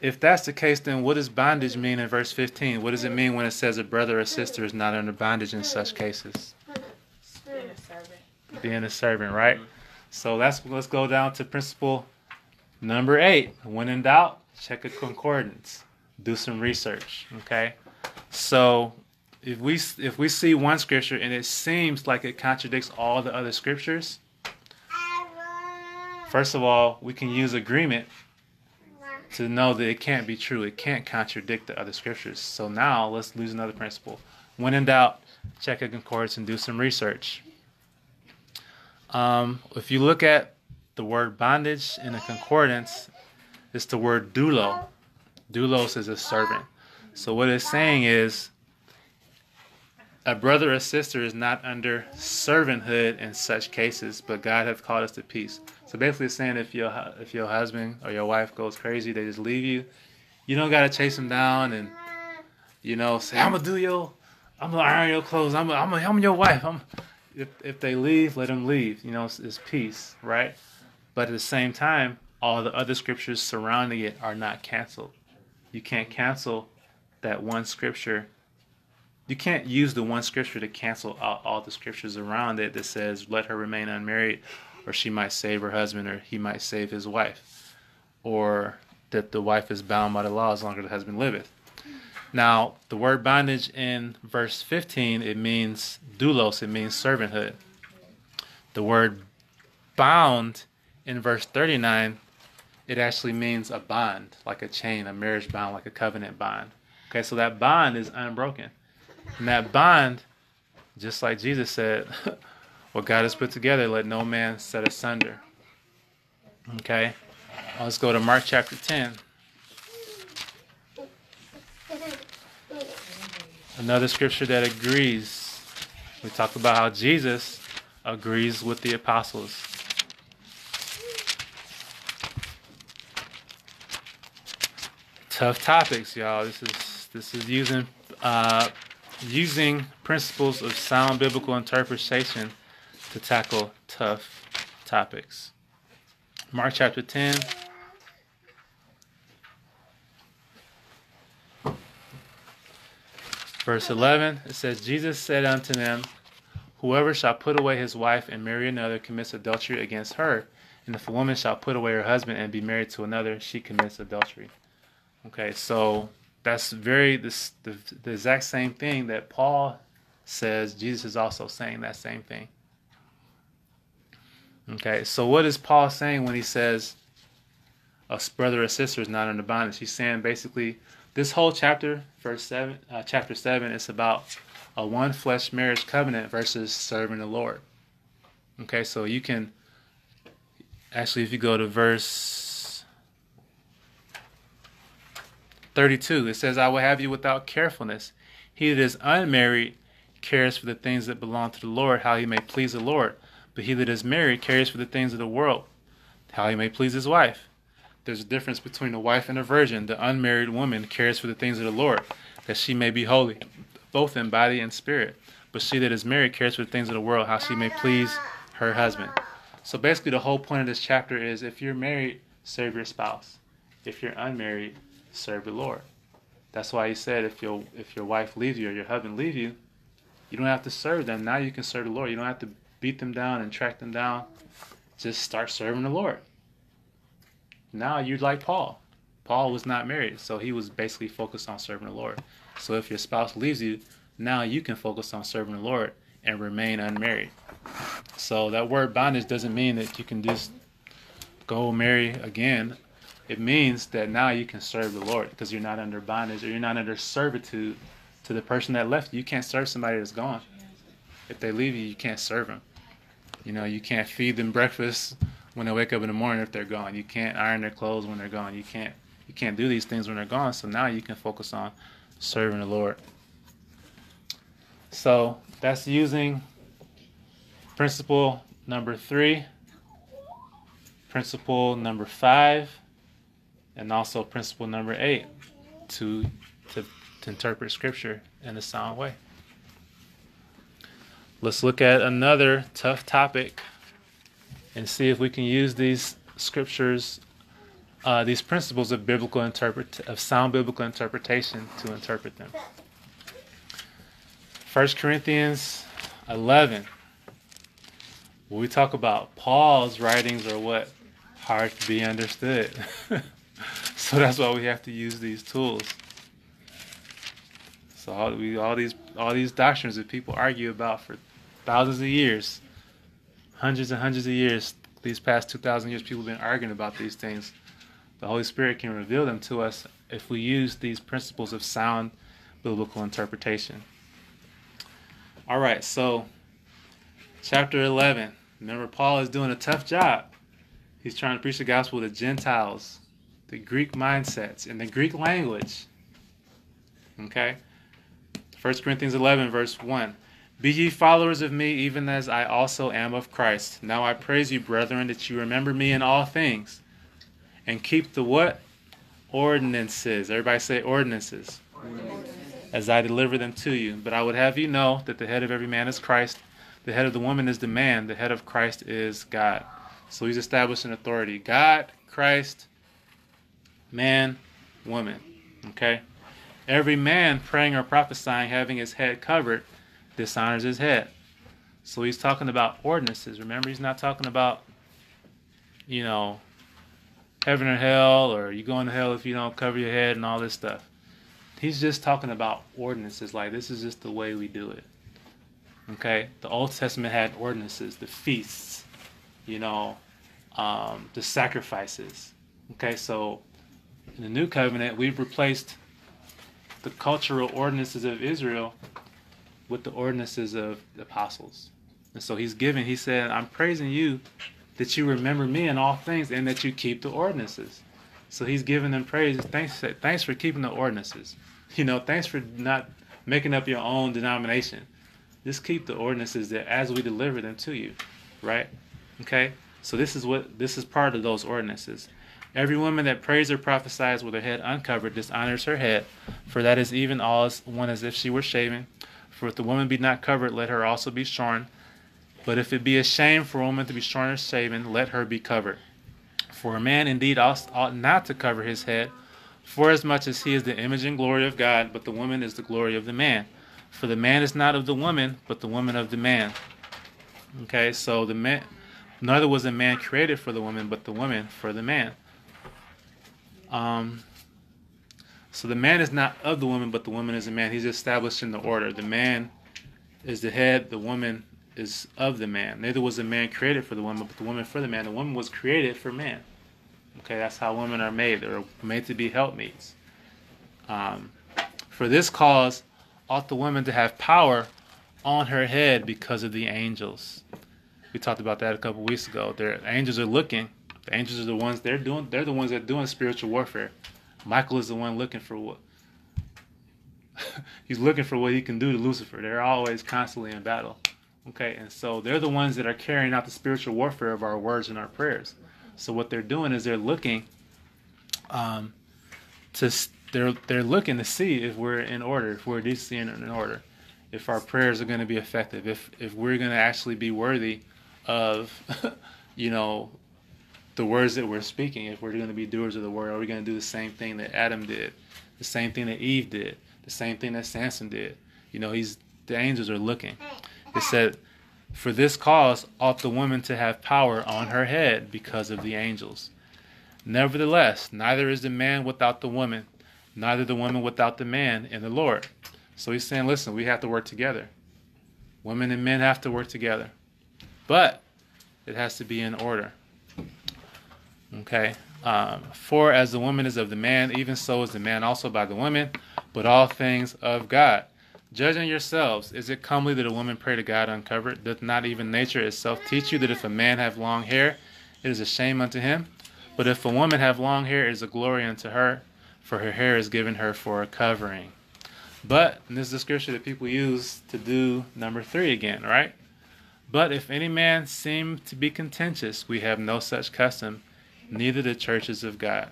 if that's the case, then what does bondage mean in verse 15? What does it mean when it says a brother or sister is not under bondage in such cases? Being a servant. Being a servant, right? So that's let's go down to principle number eight. When in doubt, check a concordance. Do some research. Okay. So if we if we see one scripture and it seems like it contradicts all the other scriptures, first of all, we can use agreement to know that it can't be true. It can't contradict the other scriptures. So now let's lose another principle. When in doubt, check a concordance and do some research. Um, if you look at the word bondage in a concordance, it's the word doulo. Doulos is a servant. So what it's saying is, a brother or sister is not under servanthood in such cases, but God hath called us to peace. So basically, saying if your if your husband or your wife goes crazy, they just leave you. You don't gotta chase them down and you know say I'm gonna do your, I'm gonna iron your clothes. I'm I'm I'm your wife. I'm if if they leave, let them leave. You know, it's, it's peace, right? But at the same time, all the other scriptures surrounding it are not canceled. You can't cancel that one scripture you can't use the one scripture to cancel out all the scriptures around it that says let her remain unmarried or she might save her husband or he might save his wife or that the wife is bound by the law as long as the husband liveth. Now the word bondage in verse 15 it means doulos it means servanthood. The word bound in verse 39 it actually means a bond like a chain a marriage bond like a covenant bond. Okay so that bond is unbroken. And that bond, just like Jesus said, [laughs] what God has put together, let no man set asunder. Okay? Let's go to Mark chapter 10. Another scripture that agrees. We talked about how Jesus agrees with the apostles. Tough topics, y'all. This is this is using uh, using principles of sound biblical interpretation to tackle tough topics. Mark chapter 10. Verse 11, it says, Jesus said unto them, Whoever shall put away his wife and marry another commits adultery against her. And if a woman shall put away her husband and be married to another, she commits adultery. Okay, so that's very this the, the exact same thing that Paul says. Jesus is also saying that same thing. Okay, so what is Paul saying when he says a brother or sister is not under bondage? He's saying basically this whole chapter, verse seven, uh, chapter seven, is about a one flesh marriage covenant versus serving the Lord. Okay, so you can actually, if you go to verse 32, it says, I will have you without carefulness. He that is unmarried cares for the things that belong to the Lord, how he may please the Lord. But he that is married cares for the things of the world, how he may please his wife. There's a difference between a wife and a virgin. The unmarried woman cares for the things of the Lord, that she may be holy, both in body and spirit. But she that is married cares for the things of the world, how she may please her husband. So basically, the whole point of this chapter is if you're married, serve your spouse. If you're unmarried, serve the Lord. That's why he said if your if your wife leaves you or your husband leaves you, you don't have to serve them. Now you can serve the Lord. You don't have to beat them down and track them down. Just start serving the Lord. Now you're like Paul. Paul was not married, so he was basically focused on serving the Lord. So if your spouse leaves you, now you can focus on serving the Lord and remain unmarried. So that word bondage doesn't mean that you can just go marry again. It means that now you can serve the Lord because you're not under bondage or you're not under servitude to the person that left you. You can't serve somebody that's gone. If they leave you, you can't serve them. You know, you can't feed them breakfast when they wake up in the morning if they're gone. You can't iron their clothes when they're gone. You can't you can't do these things when they're gone. So now you can focus on serving the Lord. So that's using principle number three, principle number five, and also principle number eight to to, to interpret scripture in a sound way. Let's look at another tough topic and see if we can use these scriptures, uh, these principles of biblical interpret of sound biblical interpretation to interpret them. 1 Corinthians 11. When we talk about Paul's writings are what hard to be understood. [laughs] so that's why we have to use these tools. So all, we, all these all these doctrines that people argue about for thousands of years, hundreds and hundreds of years, these past 2,000 years, people have been arguing about these things. The Holy Spirit can reveal them to us if we use these principles of sound biblical interpretation. All right, so chapter 11. Remember, Paul is doing a tough job. He's trying to preach the gospel to Gentiles, the Greek mindsets, and the Greek language. Okay? 1 Corinthians 11, verse 1. Be ye followers of me, even as I also am of Christ. Now I praise you, brethren, that you remember me in all things, and keep the what? Ordinances. Everybody say ordinances. As I deliver them to you. But I would have you know that the head of every man is Christ. The head of the woman is the man. The head of Christ is God. So he's established an authority. God, Christ, man, woman. Okay? Every man praying or prophesying, having his head covered, dishonors his head. So he's talking about ordinances. Remember, he's not talking about, you know, heaven or hell, or you going to hell if you don't cover your head and all this stuff. He's just talking about ordinances. Like, this is just the way we do it. Okay? The Old Testament had ordinances, the feasts, you know, um, the sacrifices. Okay, so in the New Covenant, we've replaced the cultural ordinances of Israel with the ordinances of the apostles. And so he's giving, he said, I'm praising you that you remember me in all things and that you keep the ordinances. So he's giving them praise. Thanks, thanks for keeping the ordinances. [laughs] You know, thanks for not making up your own denomination. Just keep the ordinances that as we deliver them to you, right? Okay. So this is what this is part of those ordinances. Every woman that prays or prophesies with her head uncovered dishonors her head, for that is even all as one as if she were shaven. For if the woman be not covered, let her also be shorn. But if it be a shame for a woman to be shorn or shaven, let her be covered. For a man indeed ought not to cover his head, forasmuch as much as he is the image and glory of God, but the woman is the glory of the man. For the man is not of the woman, but the woman of the man. Okay, so the man, neither was the man created for the woman, but the woman for the man. Um, so the man is not of the woman, but the woman is a man. He's establishing the order. The man is the head, the woman is of the man. Neither was the man created for the woman, but the woman for the man. The woman was created for man. Okay, that's how women are made. They're made to be helpmeets. Um, for this cause ought the woman to have power on her head because of the angels. We talked about that a couple weeks ago. The angels are looking. The angels are the ones they're doing. They're the ones that are doing spiritual warfare. Michael is the one looking for what [laughs] he's looking for what he can do to Lucifer. They're always constantly in battle. Okay, and so they're the ones that are carrying out the spiritual warfare of our words and our prayers. So what they're doing is they're looking um, to they're they're looking to see if we're in order, if we're decently in order, if our prayers are going to be effective, if if we're going to actually be worthy of, [laughs] you know, the words that we're speaking. If we're going to be doers of the word, are we going to do the same thing that Adam did, the same thing that Eve did, the same thing that Samson did? You know, he's the angels are looking. It said, For this cause ought the woman to have power on her head because of the angels. Nevertheless, neither is the man without the woman, neither the woman without the man in the Lord. So he's saying, listen, we have to work together. Women and men have to work together. But it has to be in order. Okay? Um, for as the woman is of the man, even so is the man also by the woman, but all things of God. Judging yourselves, is it comely that a woman pray to God uncovered? Doth not even nature itself teach you that if a man have long hair, it is a shame unto him? But if a woman have long hair, it is a glory unto her, for her hair is given her for a covering. But, this is the scripture that people use to do number three again, right? But if any man seem to be contentious, we have no such custom, neither the churches of God.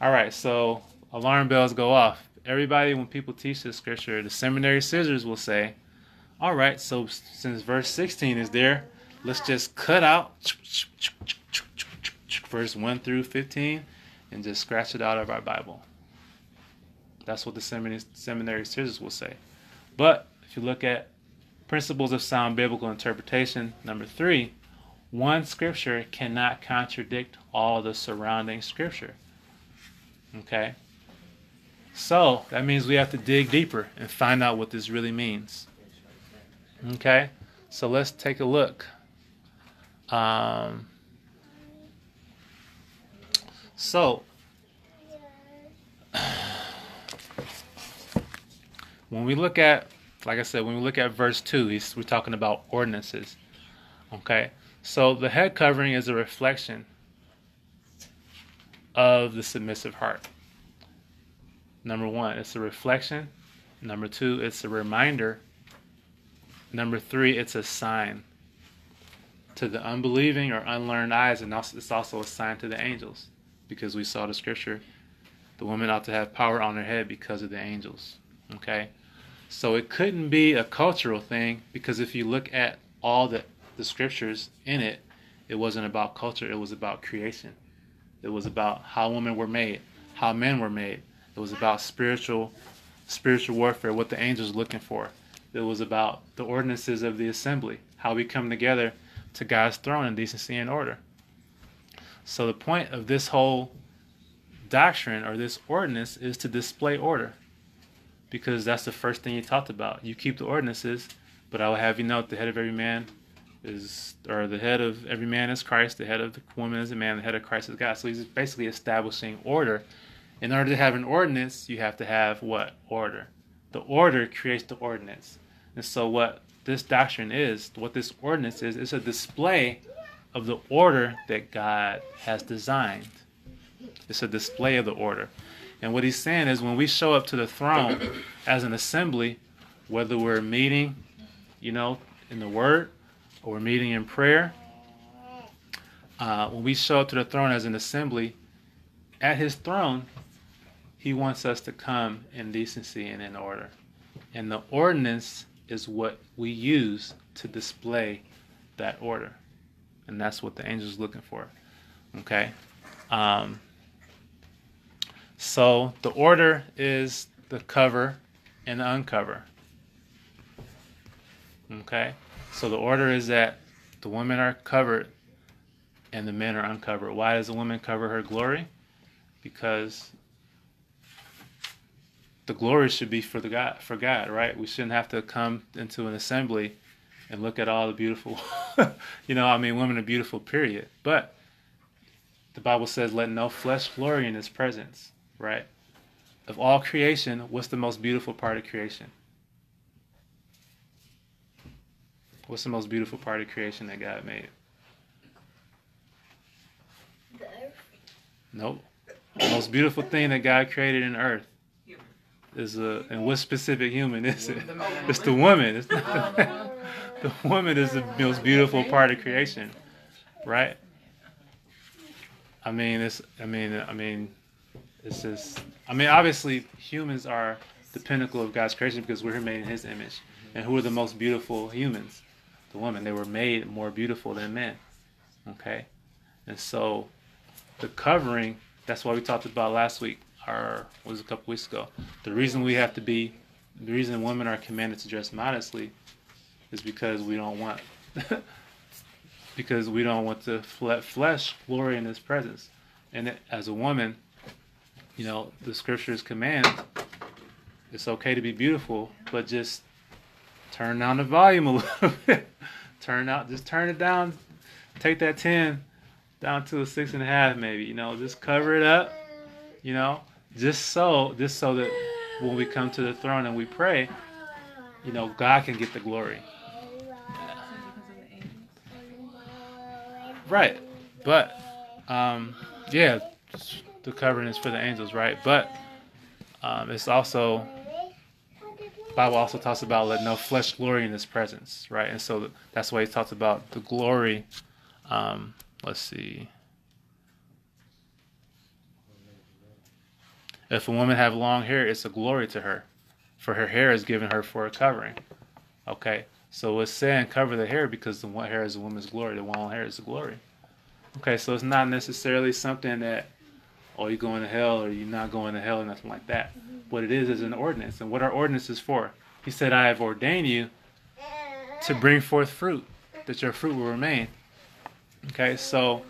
All right, so alarm bells go off everybody, when people teach this scripture, the seminary scissors will say, all right, so since verse 16 is there, let's just cut out verse 1 through 15 and just scratch it out of our Bible. That's what the seminary, seminary scissors will say. But if you look at principles of sound biblical interpretation, number three, one scripture cannot contradict all the surrounding scripture. Okay? So that means we have to dig deeper and find out what this really means. Okay? So let's take a look. Um, so, [sighs] when we look at, like I said, when we look at verse 2, we're talking about ordinances. Okay? So the head covering is a reflection of the submissive heart. Number one, it's a reflection Number two, it's a reminder. Number three, it's a sign to the unbelieving or unlearned eyes, and also, it's also a sign to the angels, because we saw the scripture. The woman ought to have power on her head because of the angels. Okay, so it couldn't be a cultural thing because if you look at all the the scriptures in it, it wasn't about culture. It was about creation. It was about how women were made, how men were made. It was about spiritual spiritual warfare, what the angels looking for. It was about the ordinances of the assembly, how we come together to God's throne in decency and order. So the point of this whole doctrine or this ordinance is to display order. Because that's the first thing he talked about. You keep the ordinances, but I will have you know at the head of every man is or the head of every man is Christ, the head of the woman is a man, the head of Christ is God. So he's basically establishing order. In order to have an ordinance, you have to have what? Order. The order creates the ordinance. And so what this doctrine is, what this ordinance is, is a display of the order that God has designed. It's a display of the order. And what he's saying is when we show up to the throne as an assembly, whether we're meeting, you know, in the word or we're meeting in prayer, uh, when we show up to the throne as an assembly, at his throne, he wants us to come in decency and in order. And the ordinance is what we use to display that order. And that's what the angel's looking for. Okay? Um, so the order is the cover and the uncover. Okay? So the order is that the women are covered and the men are uncovered. Why does the woman cover her glory? Because the glory should be for the God for God, right? We shouldn't have to come into an assembly and look at all the beautiful [laughs] you know, I mean women are beautiful, period. But the Bible says, let no flesh glory in his presence, right? Of all creation, what's the most beautiful part of creation? What's the most beautiful part of creation that God made? The earth. Nope. The most beautiful thing that God created in earth is a and what specific human is it? It's the woman. It's the, oh. [laughs] the woman is the most beautiful part of creation, right? I mean, it's. I mean, I mean, it's just. I mean, obviously, humans are the pinnacle of God's creation because we're made in His image. And who are the most beautiful humans? The women. They were made more beautiful than men. Okay, and so the covering. That's why we talked about last week. Or was a couple weeks ago. The reason we have to be, the reason women are commanded to dress modestly, is because we don't want [laughs] because we don't want the fle- flesh glory in his presence. And as a woman, you know, the scriptures command it's okay to be beautiful, but just turn down the volume a [laughs] little bit. turn out, just turn it down. Take that 10 down to a six and a half, maybe, you know, just cover it up, you know, just so, just so that when we come to the throne and we pray, you know, God can get the glory. Right. But um, yeah, the covering is for the angels, right? But um, it's also Bible also talks about let no flesh glory in His presence, right? And so that's why He talks about the glory. Um, let's see. If a woman have long hair, it's a glory to her, for her hair is given her for a covering. Okay, so it's saying cover the hair because the hair is a woman's glory, the long hair is the glory. Okay, so it's not necessarily something that, oh, you're going to hell or you're not going to hell or nothing like that. What it is is an ordinance, and what our ordinance is for. He said, I have ordained you to bring forth fruit, that your fruit will remain. Okay, so,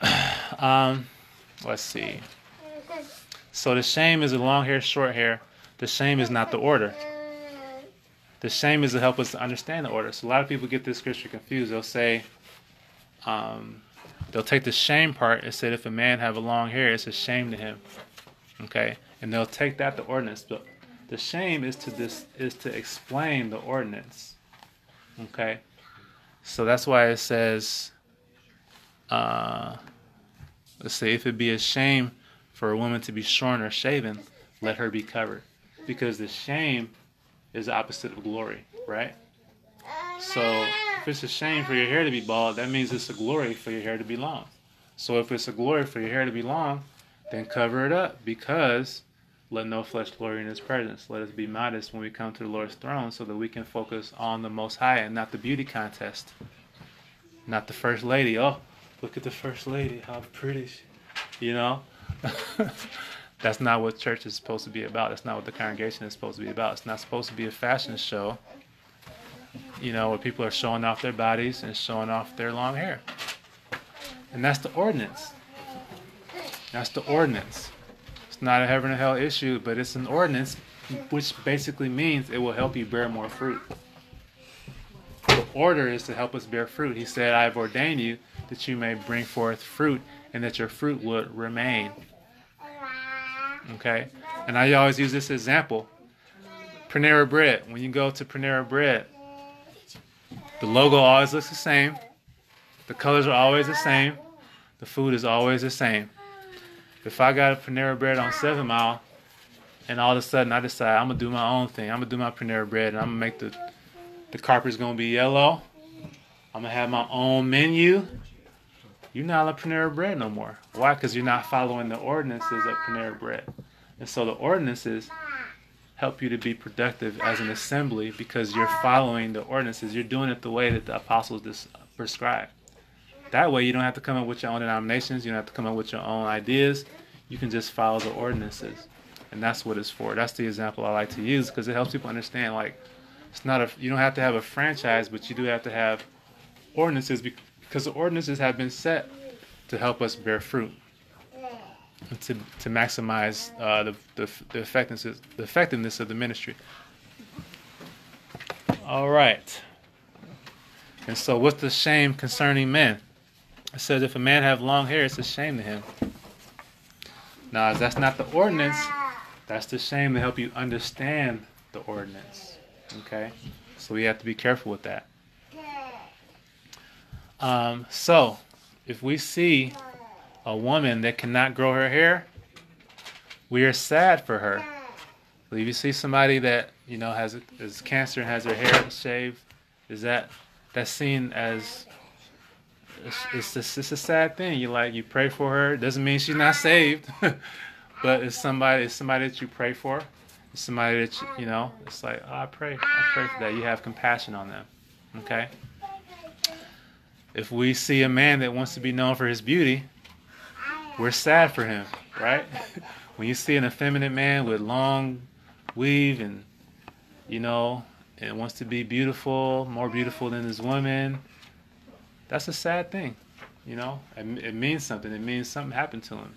[sighs] um, let's see. So the shame is a long hair, short hair. The shame is not the order. The shame is to help us to understand the order. So a lot of people get this scripture confused. They'll say, um, they'll take the shame part and say if a man have a long hair, it's a shame to him. Okay, and they'll take that the ordinance. But the shame is to this is to explain the ordinance. Okay, so that's why it says, uh, let's say if it be a shame for a woman to be shorn or shaven, let her be covered. because the shame is the opposite of glory, right? So if it's a shame for your hair to be bald, that means it's a glory for your hair to be long. So if it's a glory for your hair to be long, then cover it up because let no flesh glory in his presence. Let us be modest when we come to the Lord's throne so that we can focus on the Most High and not the beauty contest. Not the First Lady. Oh, look at the First Lady. How pretty You know? [laughs] That's not what church is supposed to be about. That's not what the congregation is supposed to be about. It's not supposed to be a fashion show, you know, where people are showing off their bodies and showing off their long hair. And that's the ordinance. That's the ordinance. It's not a heaven or hell issue, but it's an ordinance, which basically means it will help you bear more fruit. The order is to help us bear fruit. He said, I have ordained you that you may bring forth fruit and that your fruit would remain. Okay? And I always use this example. Panera Bread. When you go to Panera Bread, the logo always looks the same. The colors are always the same. The food is always the same. If I got a Panera Bread on Seven Mile, and all of a sudden I decide I'm gonna do my own thing, I'm gonna do my Panera Bread, and I'm gonna make the the carpet's gonna be yellow. I'm gonna have my own menu. You're not a Panera Bread no more. Why? Because you're not following the ordinances of Panera Bread. And so the ordinances help you to be productive as an assembly because you're following the ordinances. You're doing it the way that the apostles just prescribed. That way, you don't have to come up with your own denominations. You don't have to come up with your own ideas. You can just follow the ordinances, and that's what it's for. That's the example I like to use because it helps people understand. Like, it's not a you don't have to have a franchise, but you do have to have ordinances because the ordinances have been set to help us bear fruit to to maximize uh, the, the the effectiveness the effectiveness of the ministry. All right. And so, what's the shame concerning men? It says, if a man have long hair, it's a shame to him. Now, that's not the ordinance. That's the shame to help you understand the ordinance. Okay? So we have to be careful with that. Um, so, if we see a woman that cannot grow her hair, we are sad for her. If you see somebody that you know has has cancer and has their hair shaved, is that that's seen as it's, it's, just, it's a sad thing. You like you pray for her. It doesn't mean she's not saved, [laughs] but it's somebody it's somebody that you pray for. It's somebody that you, you know. It's like oh, I pray I pray for that. You have compassion on them. Okay. If we see a man that wants to be known for his beauty, we're sad for him, right? [laughs] when you see an effeminate man with long weave and you know and wants to be beautiful, more beautiful than his woman, that's a sad thing. You know, it, it, means something. It means something happened to him,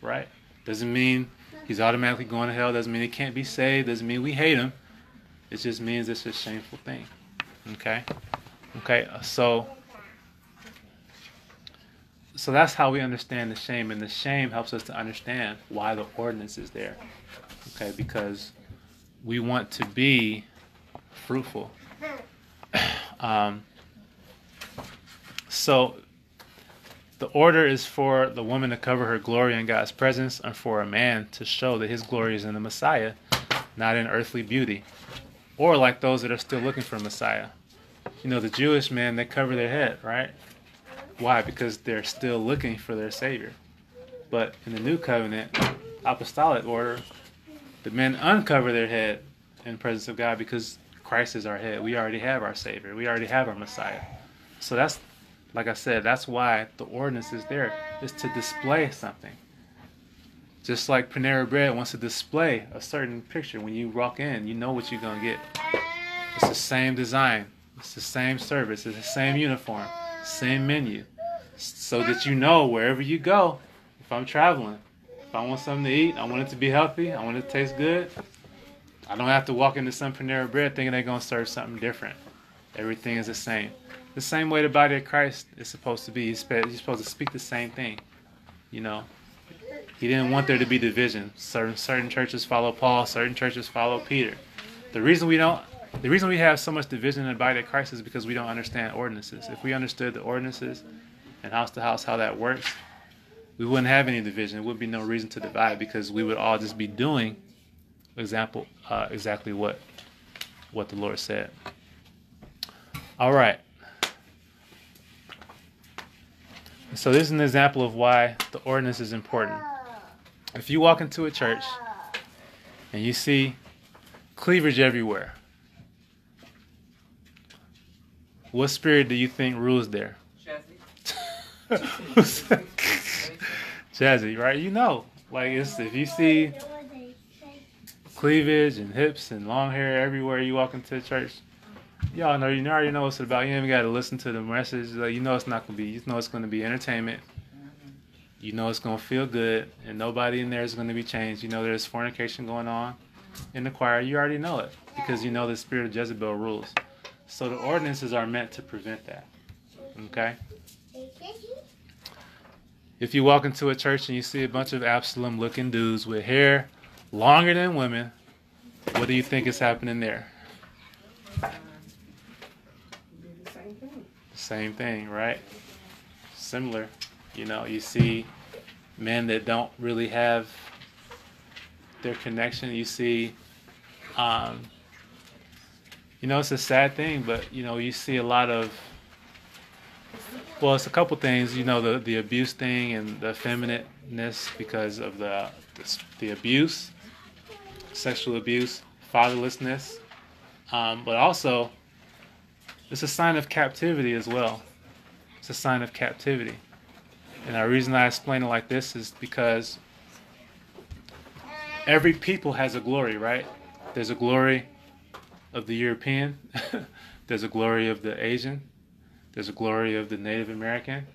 right? Doesn't mean he's automatically going to hell. Doesn't mean he can't be saved. Doesn't mean we hate him. It just means it's a shameful thing. Okay, okay. So, so that's how we understand the shame, and the shame helps us to understand why the ordinance is there. Okay, because we want to be fruitful. [clears throat] Um, so the order is for the woman to cover her glory in God's presence and for a man to show that his glory is in the Messiah, not in earthly beauty. Or like those that are still looking for Messiah. You know, the Jewish men, they cover their head, right? Why? Because they're still looking for their Savior. But in the new covenant, apostolic order, the men uncover their head in the presence of God because Christ is our head. We already have our Savior. We already have our Messiah. So that's, like I said, that's why the ordinance is there, is to display something. Just like Panera Bread wants to display a certain picture. When you walk in, you know what you're going to get. It's the same design. It's the same service. It's the same uniform. Same menu. So that you know wherever you go, if I'm traveling, if I want something to eat, I want it to be healthy, I want it to taste good, I don't have to walk into some Panera Bread thinking they're going to serve something different. Everything is the same. The same way the body of Christ is supposed to be. You're supposed to speak the same thing. You know, he didn't want there to be division. Certain certain churches follow Paul. Certain churches follow Peter. The reason we don't, the reason we have so much division in the body Christ is because we don't understand ordinances. If we understood the ordinances and house to house how that works, we wouldn't have any division. There would be no reason to divide because we would all just be doing example uh, exactly what what the Lord said. All right. So this is an example of why the ordinance is important. If you walk into a church and you see cleavage everywhere, what spirit do you think rules there? Jazzy, [laughs] [laughs] Jazzy, right? You know, like it's if you see cleavage and hips and long hair everywhere you walk into the church, y'all know you already know what it's about. You ain't even got to listen to the message. Like you know it's not gonna be. You know it's gonna be entertainment. Mm-hmm. You know it's gonna feel good, and nobody in there is gonna be changed. You know there's fornication going on in the choir. You already know it because you know the spirit of Jezebel rules. So the ordinances are meant to prevent that. Okay. If you walk into a church and you see a bunch of Absalom looking dudes with hair longer than women, what do you think is happening there? Same thing. Same thing, right? Similar. You know, you see men that don't really have their connection. You see, um, you know, it's a sad thing, but you know, you see a lot of. Well, it's a couple things. You know, the the abuse thing and the effeminateness because of the the, the abuse, sexual abuse, fatherlessness, um, but also it's a sign of captivity as well. It's a sign of captivity. And the reason I explain it like this is because every people has a glory, right? There's a glory of the European, [laughs] there's a glory of the Asian, there's a glory of the Native American,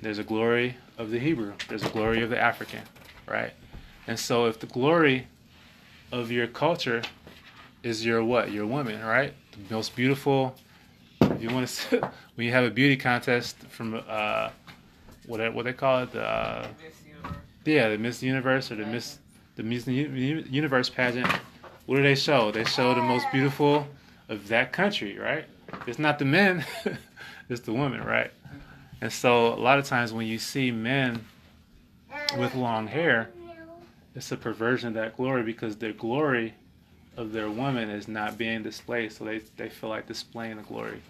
there's a glory of the Hebrew, there's a glory of the African, right? And so if the glory of your culture is your what? Your woman, right? The most beautiful if you want to, [laughs] when you have a beauty contest from uh, what what they call it, the uh, yeah, the Miss Universe or the Miss the Miss Universe pageant. What do they show? They show the most beautiful of that country, right? It's not the men, [laughs] it's the women, right? And so a lot of times when you see men with long hair, it's a perversion of that glory because their glory of their woman is not being displayed, so they, they feel like displaying the glory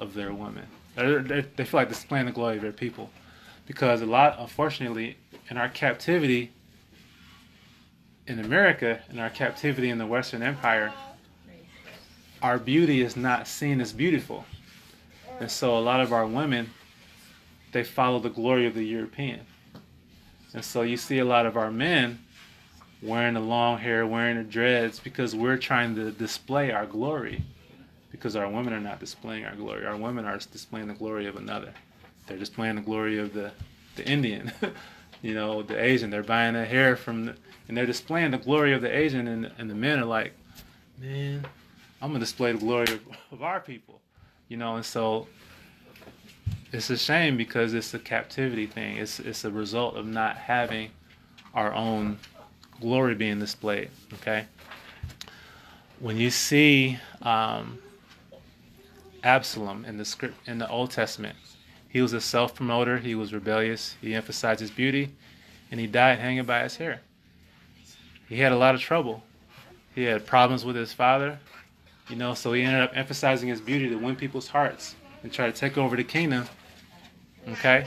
of their woman. They, they feel like displaying the glory of their people. Because a lot, unfortunately, in our captivity in America, in our captivity in the Western Empire, our beauty is not seen as beautiful. And so a lot of our women, they follow the glory of the European. And so you see a lot of our men wearing the long hair, wearing the dreads, because we're trying to display our glory. Because our women are not displaying our glory. Our women are displaying the glory of another. They're displaying the glory of the, the Indian, [laughs] you know, the Asian. They're buying the hair from, the, and they're displaying the glory of the Asian, and, and the men are like, man, I'm gonna display the glory of, [laughs] of our people, you know. And so it's a shame because it's a captivity thing. It's it's a result of not having our own glory being displayed. Okay. When you see um, Absalom in the script in the Old Testament, he was a self-promoter. He was rebellious. He emphasized his beauty, and he died hanging by his hair. He had a lot of trouble. He had problems with his father, you know. So he ended up emphasizing his beauty to win people's hearts and try to take over the kingdom. Okay.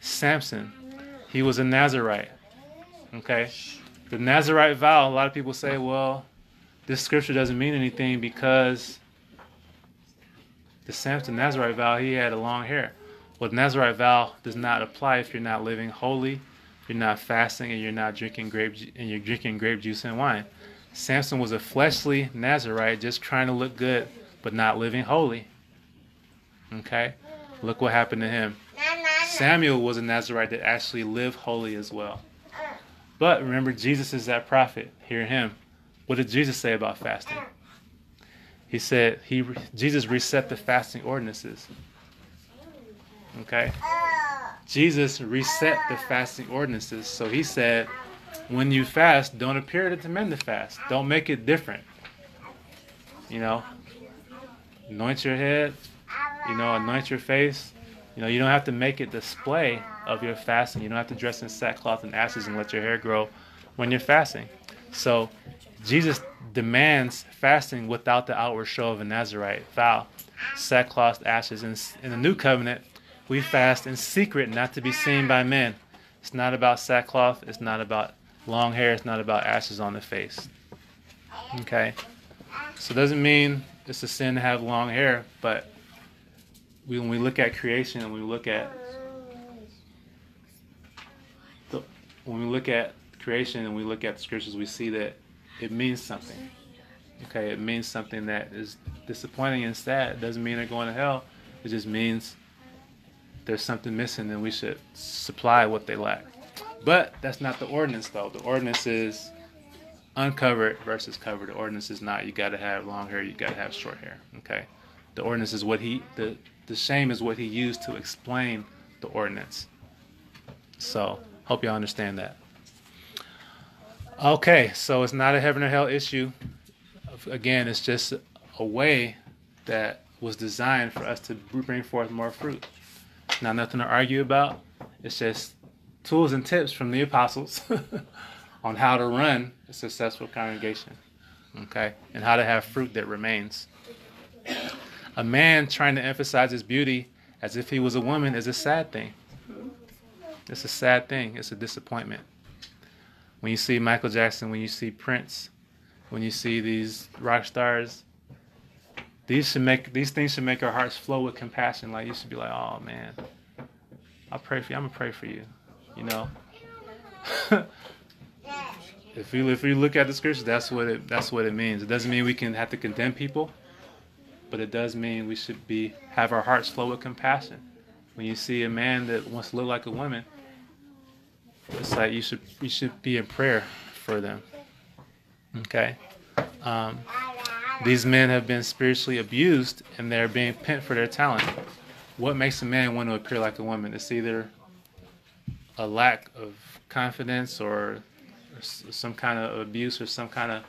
Samson, he was a Nazarite. Okay. The Nazarite vow, a lot of people say, well, this scripture doesn't mean anything because the Samson Nazarite vow, he had a long hair. Well, the Nazarite vow does not apply if you're not living holy, you're not fasting, and you're not drinking grape ju- and you're drinking grape juice and wine. Samson was a fleshly Nazarite, just trying to look good, but not living holy. Okay, look what happened to him. Samuel was a Nazarite that actually lived holy as well. But remember, Jesus is that prophet. Hear him. What did Jesus say about fasting? He said he Jesus reset the fasting ordinances. Okay? Jesus reset the fasting ordinances. So he said, when you fast, don't appear to men to fast. Don't make it different. You know, anoint your head, you know, anoint your face. You know, you don't have to make it display of your fasting. You don't have to dress in sackcloth and ashes and let your hair grow when you're fasting. So Jesus demands fasting without the outward show of a Nazarite vow, sackcloth, ashes. In, in the new covenant, we fast in secret, not to be seen by men. It's not about sackcloth. It's not about long hair. It's not about ashes on the face. Okay? So it doesn't mean it's a sin to have long hair, but we, when we look at creation and we look at when we look at creation and we look at the scriptures, we see that it means something. Okay, it means something that is disappointing and sad. It doesn't mean they're going to hell. It just means there's something missing and we should supply what they lack. But that's not the ordinance though. The ordinance is uncovered versus covered. The ordinance is not you gotta have long hair, you gotta have short hair. Okay. The ordinance is what he the the shame is what he used to explain the ordinance. So hope y'all understand that. Okay, so it's not a heaven or hell issue. Again, it's just a way that was designed for us to bring forth more fruit. Not nothing to argue about. It's just tools and tips from the apostles [laughs] on how to run a successful congregation. Okay? And how to have fruit that remains. A man trying to emphasize his beauty as if he was a woman is a sad thing. It's a sad thing. It's a disappointment. When you see Michael Jackson, when you see Prince, when you see these rock stars, these should make these things should make our hearts flow with compassion. Like you should be like, oh man, I'll pray for you. I'm gonna pray for you. You know. [laughs] if you if we look at the scriptures, that's what it that's what it means. It doesn't mean we can have to condemn people, but it does mean we should be have our hearts flow with compassion. When you see a man that wants to look like a woman, it's like you should you should be in prayer for them. Okay. Um, these men have been spiritually abused and they're being pent for their talent. What makes a man want to appear like a woman? It's either a lack of confidence or, some kind of abuse or some kind of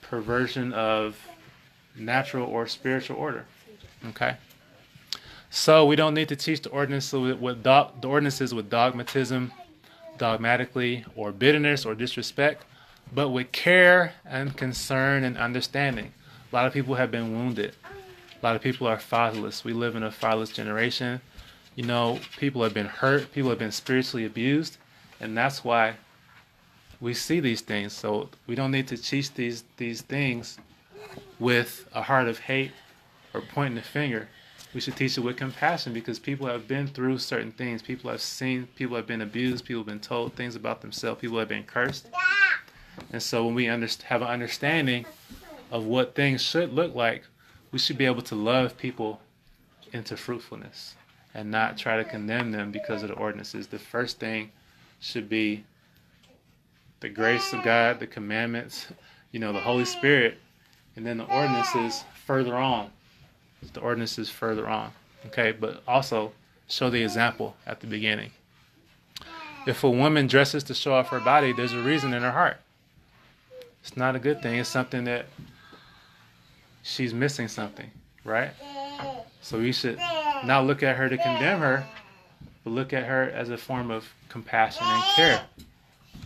perversion of natural or spiritual order. Okay? So we don't need to teach the ordinances with, with do, the ordinances with dogmatism, dogmatically, or bitterness or disrespect but with care and concern and understanding. A lot of people have been wounded. A lot of people are fatherless. We live in a fatherless generation. You know, people have been hurt, people have been spiritually abused, and that's why we see these things. So we don't need to teach these these things with a heart of hate or pointing the finger. We should teach it with compassion because people have been through certain things. People have seen, people have been abused, people have been told things about themselves, people have been cursed. And so when we underst- have an understanding of what things should look like, we should be able to love people into fruitfulness and not try to condemn them because of the ordinances. The first thing should be the grace of God, the commandments, you know, the Holy Spirit, and then the ordinances further on. The ordinances further on. Okay, but also show the example at the beginning. If a woman dresses to show off her body, there's a reason in her heart. It's not a good thing. It's something that she's missing something, right? So we should not look at her to condemn her, but look at her as a form of compassion and care.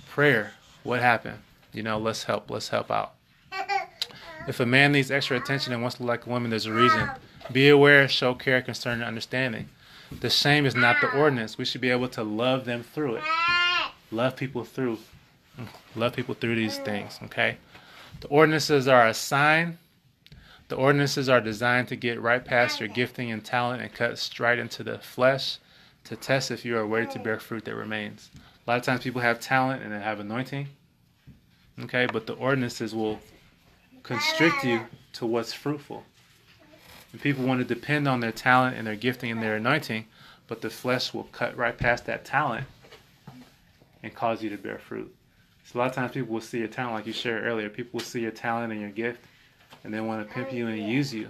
Prayer. What happened? You know, let's help. Let's help out. If a man needs extra attention and wants to look like a woman, there's a reason. Be aware, show care, concern, and understanding. The shame is not the ordinance. We should be able to love them through it. Love people through Love people through these things, okay? The ordinances are a sign. The ordinances are designed to get right past your gifting and talent and cut straight into the flesh to test if you are ready to bear fruit that remains. A lot of times people have talent and they have anointing, okay? But the ordinances will constrict you to what's fruitful. And people want to depend on their talent and their gifting and their anointing, but the flesh will cut right past that talent and cause you to bear fruit. So a lot of times people will see your talent, like you shared earlier. People will see your talent and your gift, and they want to pimp you and use you.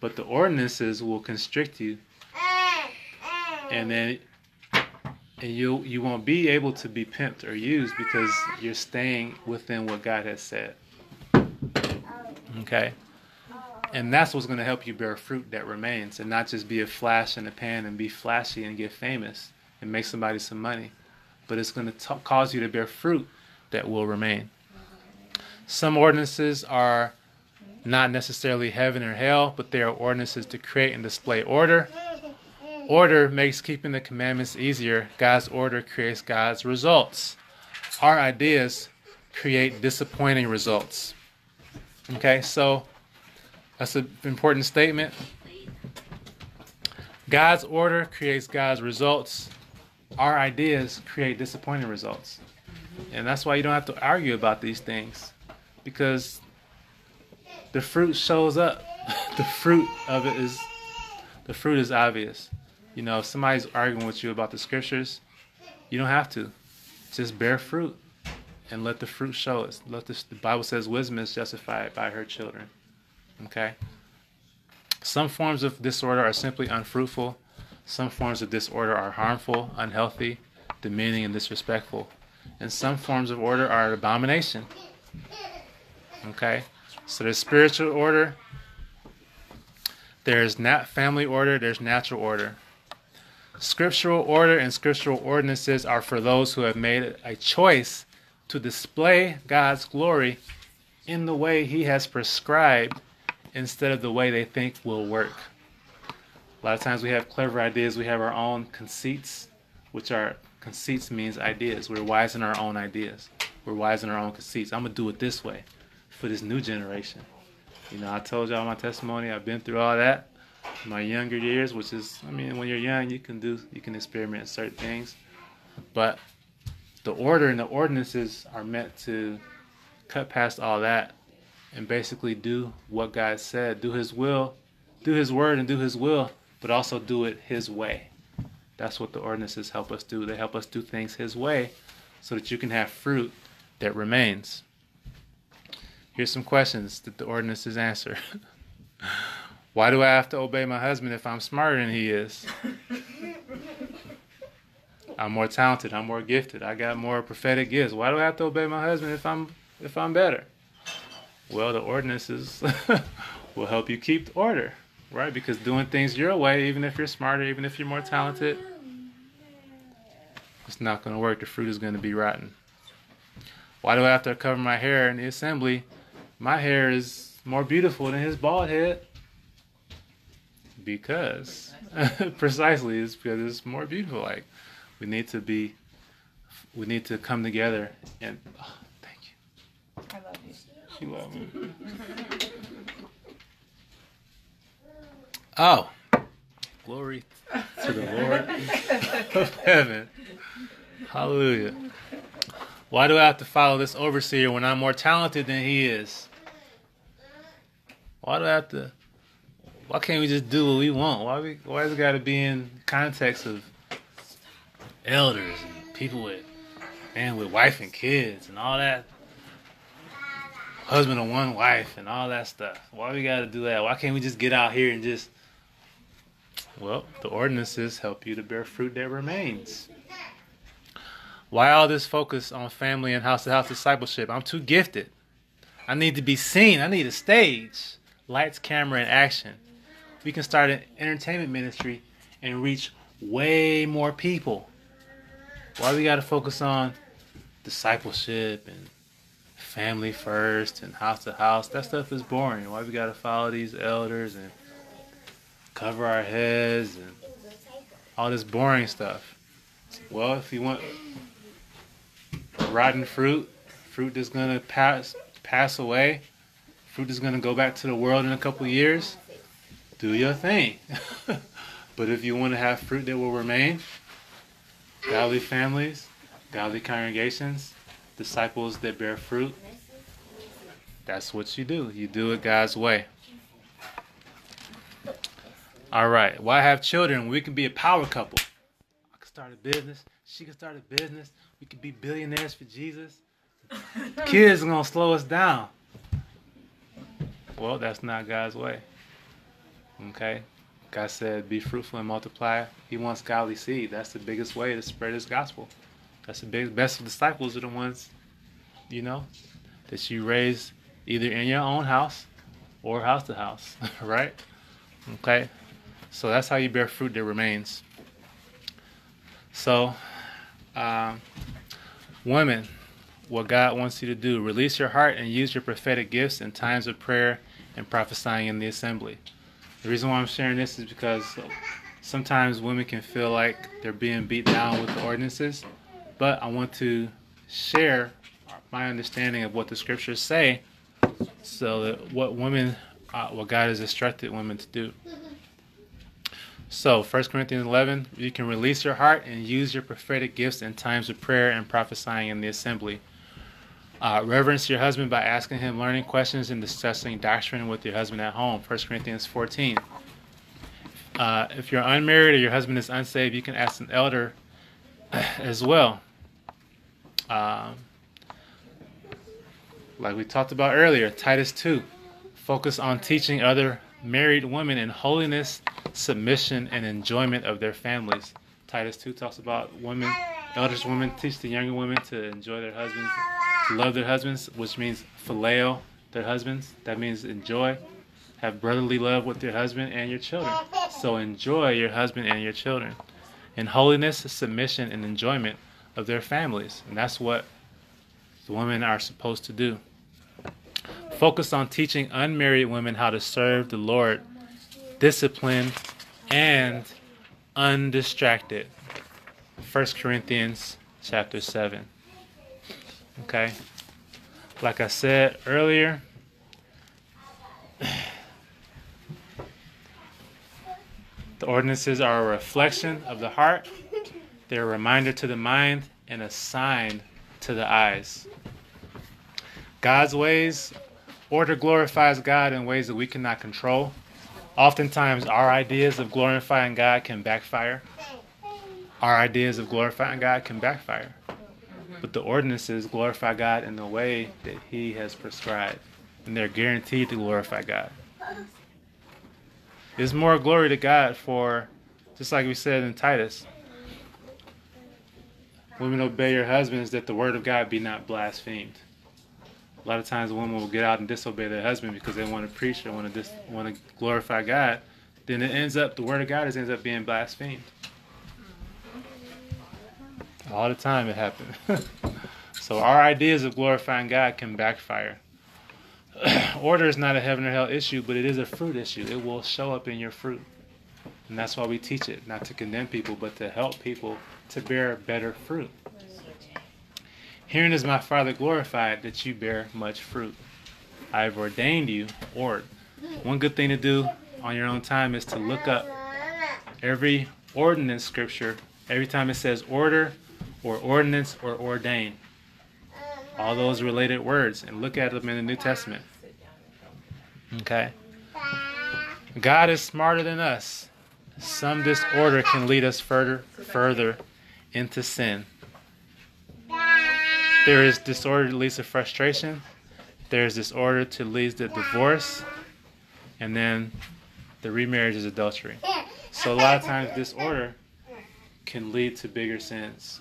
But the ordinances will constrict you, and then and you you won't be able to be pimped or used because you're staying within what God has said. Oh. Okay. And that's what's going to help you bear fruit that remains and not just be a flash in the pan and be flashy and get famous and make somebody some money but it's going to cause you to bear fruit that will remain. Some ordinances are not necessarily heaven or hell, but they are ordinances to create and display order. Order makes keeping the commandments easier. God's order creates God's results. Our ideas create disappointing results. Okay, so that's an important statement. God's order creates God's results. Our ideas create disappointing results. And that's why you don't have to argue about these things because the fruit shows up. [laughs] the fruit of it is the fruit is obvious. You know, if somebody's arguing with you about the scriptures, you don't have to. Just bear fruit and let the fruit show us. Let this, the Bible says wisdom is justified by her children. Okay? Some forms of disorder are simply unfruitful. Some forms of disorder are harmful, unhealthy, demeaning, and disrespectful. And some forms of order are an abomination. Okay? So there's spiritual order, there's nat family order, there's natural order. Scriptural order and scriptural ordinances are for those who have made a choice to display God's glory in the way He has prescribed instead of the way they think will work. A lot of times we have clever ideas, we have our own conceits, which are conceits means ideas. We're wise in our own ideas. We're wise in our own conceits. I'm gonna do it this way for this new generation. You know, I told y'all my testimony. I've been through all that in my younger years, which is, I mean, when you're young, you can do, you can experiment certain things, but the order and the ordinances are meant to cut past all that and basically do what God said, do His will, do His word, and do His will, but also do it His way. That's what the ordinances help us do. They help us do things His way so that you can have fruit that remains. Here's some questions that the ordinances answer. [laughs] Why do I have to obey my husband if I'm smarter than he is? [laughs] I'm more talented, I'm more gifted, I got more prophetic gifts. Why do I have to obey my husband if I'm if I'm better? Well, the ordinances [laughs] will help you keep order, right? Because doing things your way, even if you're smarter, even if you're more talented, it's not going to work. The fruit is going to be rotten. Why do I have to cover my hair in the assembly? My hair is more beautiful than his bald head. Because, [laughs] precisely, it's because it's more beautiful. Like, we need to be, we need to come together and, oh, thank you. I love you. You love me. [laughs] Oh, glory to the Lord of [laughs] heaven. Hallelujah. Why do I have to follow this overseer when I'm more talented than he is? Why do I have to? Why can't we just do what we want? Why we? Why does it got to be in context of elders and people with man with wife and kids and all that? Husband and one wife and all that stuff. Why we got to do that? Why can't we just get out here and just? Well, the ordinances help you to bear fruit that remains. Why all this focus on family and house to house discipleship? I'm too gifted. I need to be seen. I need a stage. Lights, camera, and action. We can start an entertainment ministry and reach way more people. Why we got to focus on discipleship and family first and house to house? That stuff is boring. Why we got to follow these elders and cover our heads and all this boring stuff? Well, if you want rotten fruit, fruit that's gonna pass pass away, fruit that's gonna go back to the world in a couple years. Do your thing. [laughs] but if you want to have fruit that will remain, godly families, godly congregations, disciples that bear fruit, that's what you do. You do it God's way. All right. Why have children? We can be a power couple. I can start a business. She can start a business. We could be billionaires for Jesus. [laughs] Kids are gonna slow us down. Well, that's not God's way. Okay? God said, be fruitful and multiply. He wants godly seed. That's the biggest way to spread his gospel. That's the big, best of disciples are the ones, you know, that you raise either in your own house or house to house, [laughs] right? Okay? So that's how you bear fruit that remains. So, um, women, what God wants you to do. Release your heart and use your prophetic gifts in times of prayer and prophesying in the assembly. The reason why I'm sharing this is because sometimes women can feel like they're being beat down with the ordinances, but I want to share my understanding of what the scriptures say so that what women uh, what God has instructed women to do. So, 1 Corinthians 11, you can release your heart and use your prophetic gifts in times of prayer and prophesying in the assembly. Uh, reverence your husband by asking him learning questions and discussing doctrine with your husband at home. 1 Corinthians 14. Uh, if you're unmarried or your husband is unsaved, you can ask an elder [clears throat] as well. Um, like we talked about earlier, Titus 2. Focus on teaching other married women in holiness, submission, and enjoyment of their families. Titus 2 talks about women, elders women teach the younger women to enjoy their husbands, to love their husbands, which means phileo their husbands. That means enjoy, have brotherly love with your husband and your children. So enjoy your husband and your children. In holiness, submission, and enjoyment of their families. And that's what the women are supposed to do. Focus on teaching unmarried women how to serve the Lord, disciplined and undistracted. 1 Corinthians chapter 7. Okay? Like I said earlier, the ordinances are a reflection of the heart, they're a reminder to the mind, and a sign to the eyes. God's ways Order glorifies God in ways that we cannot control. Oftentimes, our ideas of glorifying God can backfire. Our ideas of glorifying God can backfire. But the ordinances glorify God in the way that He has prescribed, and they're guaranteed to glorify God. There's more glory to God for, just like we said in Titus, women obey your husbands that the word of God be not blasphemed a lot of times women will get out and disobey their husband because they want to preach or want to dis- want to glorify God. Then it ends up the word of God is ends up being blasphemed. All the time it happens. [laughs] so our ideas of glorifying God can backfire. [clears throat] Order is not a heaven or hell issue, but it is a fruit issue. It will show up in your fruit. And that's why we teach it, not to condemn people, but to help people to bear better fruit. Herein is my Father glorified that you bear much fruit. I have ordained you, or one good thing to do on your own time is to look up every ordinance scripture, every time it says order or ordinance or ordain. All those related words and look at them in the New Testament. Okay? God is smarter than us. Some disorder can lead us further further into sin. There is disorder that leads to frustration. There's disorder to lead to divorce. And then the remarriage is adultery. So a lot of times disorder can lead to bigger sins.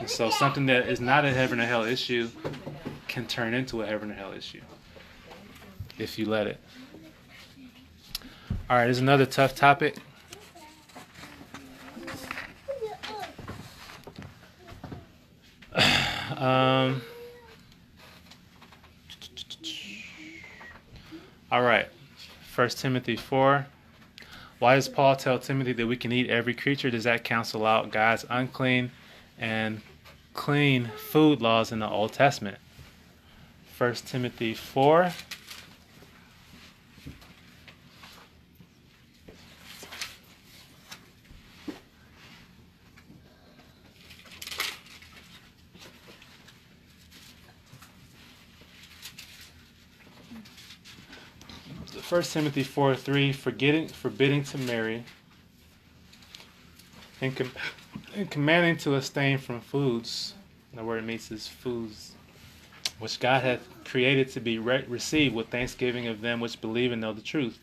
And so something that is not a heaven or hell issue can turn into a heaven or hell issue if you let it. All right, there's another tough topic. Um, all right. First Timothy 4. Why does Paul tell Timothy that we can eat every creature? Does that cancel out God's unclean and clean food laws in the Old Testament? First Timothy 4. First Timothy 4 3, forgetting, forbidding to marry, and, com- and commanding to abstain from foods. The word means is foods, which God hath created to be re- received with thanksgiving of them which believe and know the truth.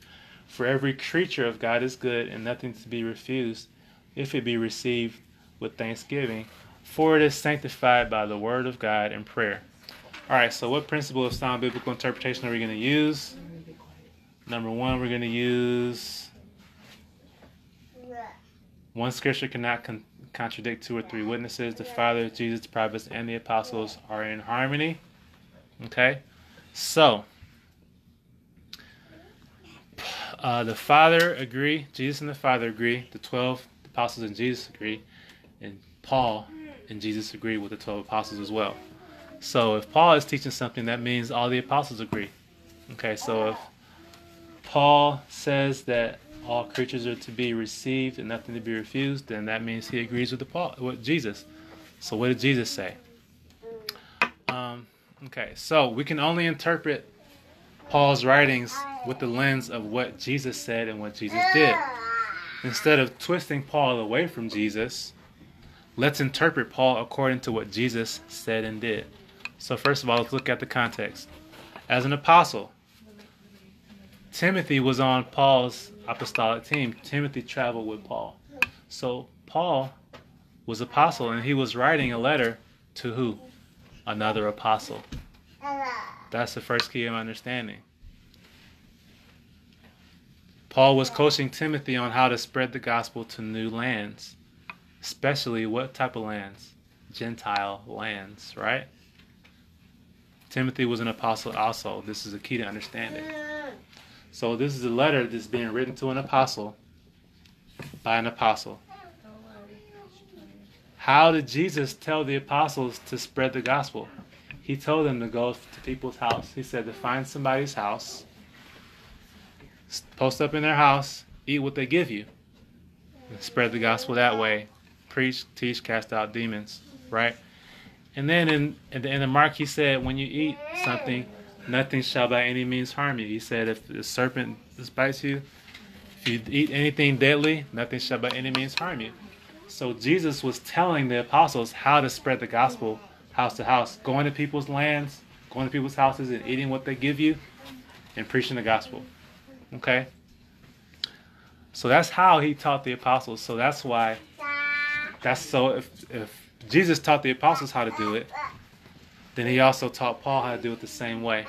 For every creature of God is good, and nothing to be refused, if it be received with thanksgiving, for it is sanctified by the word of God and prayer. All right, so what principle of sound biblical interpretation are we going to use? Number one, we're going to use one scripture cannot con- contradict two or three witnesses. The Father, Jesus, the prophets, and the apostles are in harmony. Okay? So, uh, the Father agree, Jesus and the Father agree, the 12 apostles and Jesus agree, and Paul and Jesus agree with the 12 apostles as well. So if Paul is teaching something, that means all the apostles agree. Okay, so if Paul says that all creatures are to be received and nothing to be refused, then that means he agrees with the Paul with Jesus. So what did Jesus say? Um, okay, so we can only interpret Paul's writings with the lens of what Jesus said and what Jesus did. Instead of twisting Paul away from Jesus, let's interpret Paul according to what Jesus said and did. So, first of all, let's look at the context. As an apostle, Timothy was on Paul's apostolic team. Timothy traveled with Paul. So, Paul was apostle and he was writing a letter to who? Another apostle. That's the first key of understanding. Paul was coaching Timothy on how to spread the gospel to new lands, especially what type of lands? Gentile lands, right? Timothy was an apostle also. This is a key to understanding. So, this is a letter that's being written to an apostle by an apostle. How did Jesus tell the apostles to spread the gospel? He told them to go to people's house. He said to find somebody's house, post up in their house, eat what they give you, spread the gospel that way. Preach, teach, cast out demons, right? And then in, the, in the Mark, he said, when you eat something, nothing shall by any means harm you. He said, if the serpent bites you, if you eat anything deadly, nothing shall by any means harm you. So Jesus was telling the apostles how to spread the gospel house to house, going to people's lands, going to people's houses and eating what they give you, and preaching the gospel. Okay? So that's how he taught the apostles. So that's why that's so if if Jesus taught the apostles how to do it, then he also taught Paul how to do it the same way.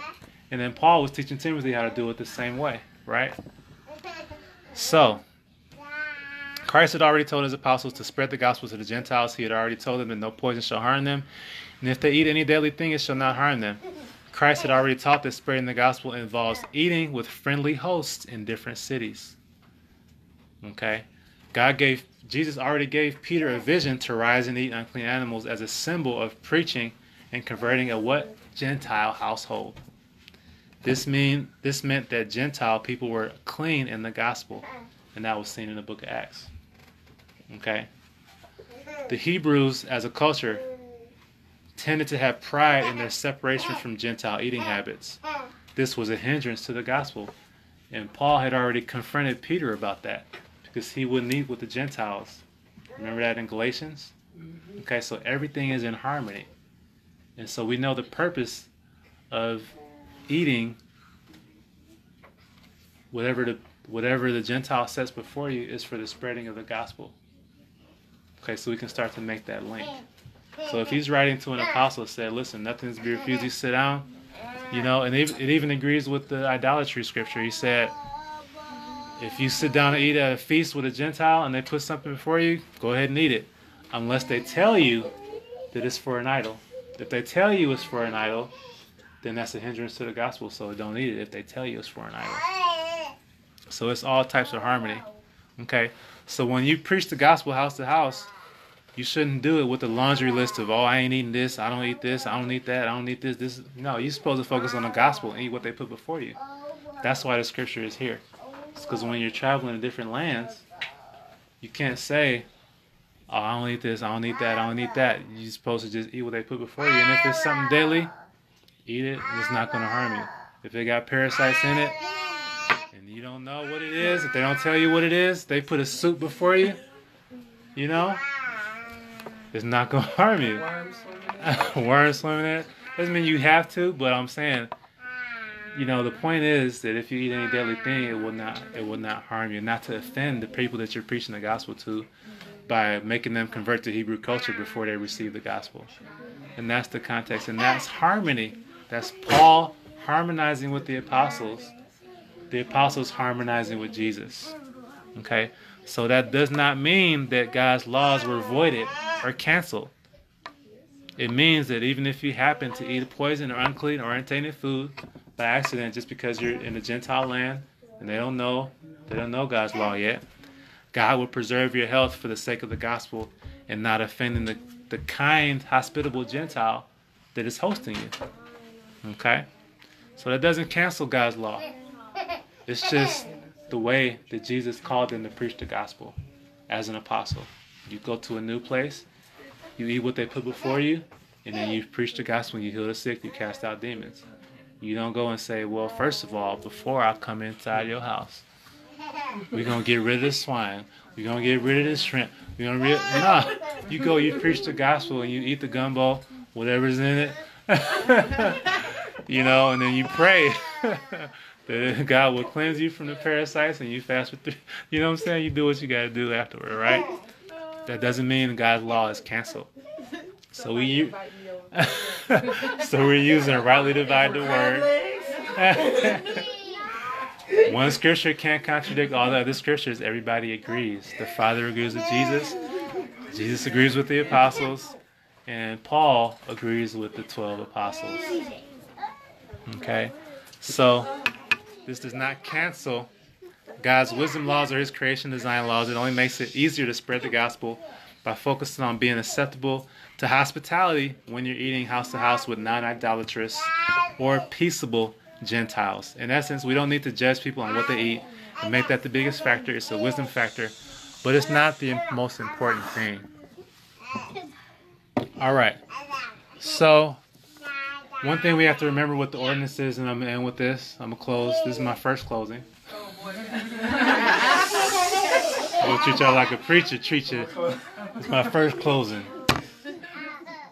And then Paul was teaching Timothy how to do it the same way, right? So, Christ had already told his apostles to spread the gospel to the Gentiles. He had already told them that no poison shall harm them. And if they eat any deadly thing, it shall not harm them. Christ had already taught that spreading the gospel involves eating with friendly hosts in different cities. Okay? God gave, Jesus already gave Peter a vision to rise and eat unclean animals as a symbol of preaching and converting a what? Gentile household. This mean this meant that Gentile people were clean in the gospel, and that was seen in the book of Acts. Okay? The Hebrews as a culture tended to have pride in their separation from Gentile eating habits. This was a hindrance to the gospel. And Paul had already confronted Peter about that because he wouldn't eat with the Gentiles. Remember that in Galatians? Mm-hmm. Okay, so everything is in harmony. And so we know the purpose of eating whatever the whatever the Gentile sets before you is for the spreading of the gospel. Okay, so we can start to make that link. So if he's writing to an apostle, said, "Listen, nothing's to be refused. You sit down." You know, and it, it even agrees with the idolatry scripture. He said, "If you sit down and eat at a feast with a Gentile and they put something before you, go ahead and eat it, unless they tell you that it's for an idol. If they tell you it's for an idol, then that's a hindrance to the gospel. So don't eat it if they tell you it's for an idol. So it's all types of harmony. Okay, so when you preach the gospel house to house." You shouldn't do it with a laundry list of, oh, I ain't eating this, I don't eat this, I don't eat that, I don't eat this. This no, you're supposed to focus on the gospel and eat what they put before you. That's why the scripture is here. It's because when you're traveling to different lands, you can't say, oh, I don't eat this, I don't eat that, I don't eat that. Ah. You're supposed to just eat what they put before you. And if it's something ah. daily, eat it, it's not going to harm you. Ah. If they got parasites in it, and you don't know what it is, if they don't tell you what it is, they put a soup before you, you know, it's not gonna [laughs] harm you. Worms swimming. [laughs] Worms swimming in it doesn't mean you have to, but I'm saying, you know, the point is that if you eat any deadly thing, it will not it will not harm you. Not to offend the people that you're preaching the gospel to, by making them convert to Hebrew culture before they receive the gospel. And that's the context, and that's harmony. That's Paul harmonizing with the apostles. The apostles harmonizing with Jesus. Okay, So that does not mean that God's laws were voided or canceled. It means that even if you happen to eat a poison or unclean or untainted food by accident, just because you're in a Gentile land and they don't know, they don't know God's law yet, God will preserve your health for the sake of the gospel and not offending the, the kind, hospitable Gentile that is hosting you. Okay? So that doesn't cancel God's law. It's just the way that Jesus called them to preach the gospel as an apostle. You go to a new place, you eat what they put before you, and then you preach the gospel, you heal the sick, you cast out demons. You don't go and say, well, first of all, before I come inside your house, we're to get rid of the swine. We're to get rid of the shrimp. We're to re- No. You go, you preach the gospel, and you eat the gumbo, whatever's in it. [laughs] you know, and then you pray [laughs] that God will cleanse you from the parasites and you fast for three. You know what I'm saying? You do what you got to do afterward, right? That doesn't mean God's law is canceled. So we, [laughs] so we're using rightly divide the word. One scripture can't contradict all the other scriptures. Everybody agrees. The Father agrees with Jesus. Jesus agrees with the apostles. And Paul agrees with the 12 apostles. Okay? So, this does not cancel God's wisdom laws or his creation design laws. It only makes it easier to spread the gospel by focusing on being acceptable to hospitality when you're eating house to house with non idolatrous or peaceable Gentiles. In essence, we don't need to judge people on what they eat and make that the biggest factor. It's a wisdom factor, but it's not the most important thing. All right. So, one thing we have to remember with the ordinances, and I'm going to end with this. I'm going to close. This is my first closing. To treat y'all like a preacher. Treat you. It's my first closing.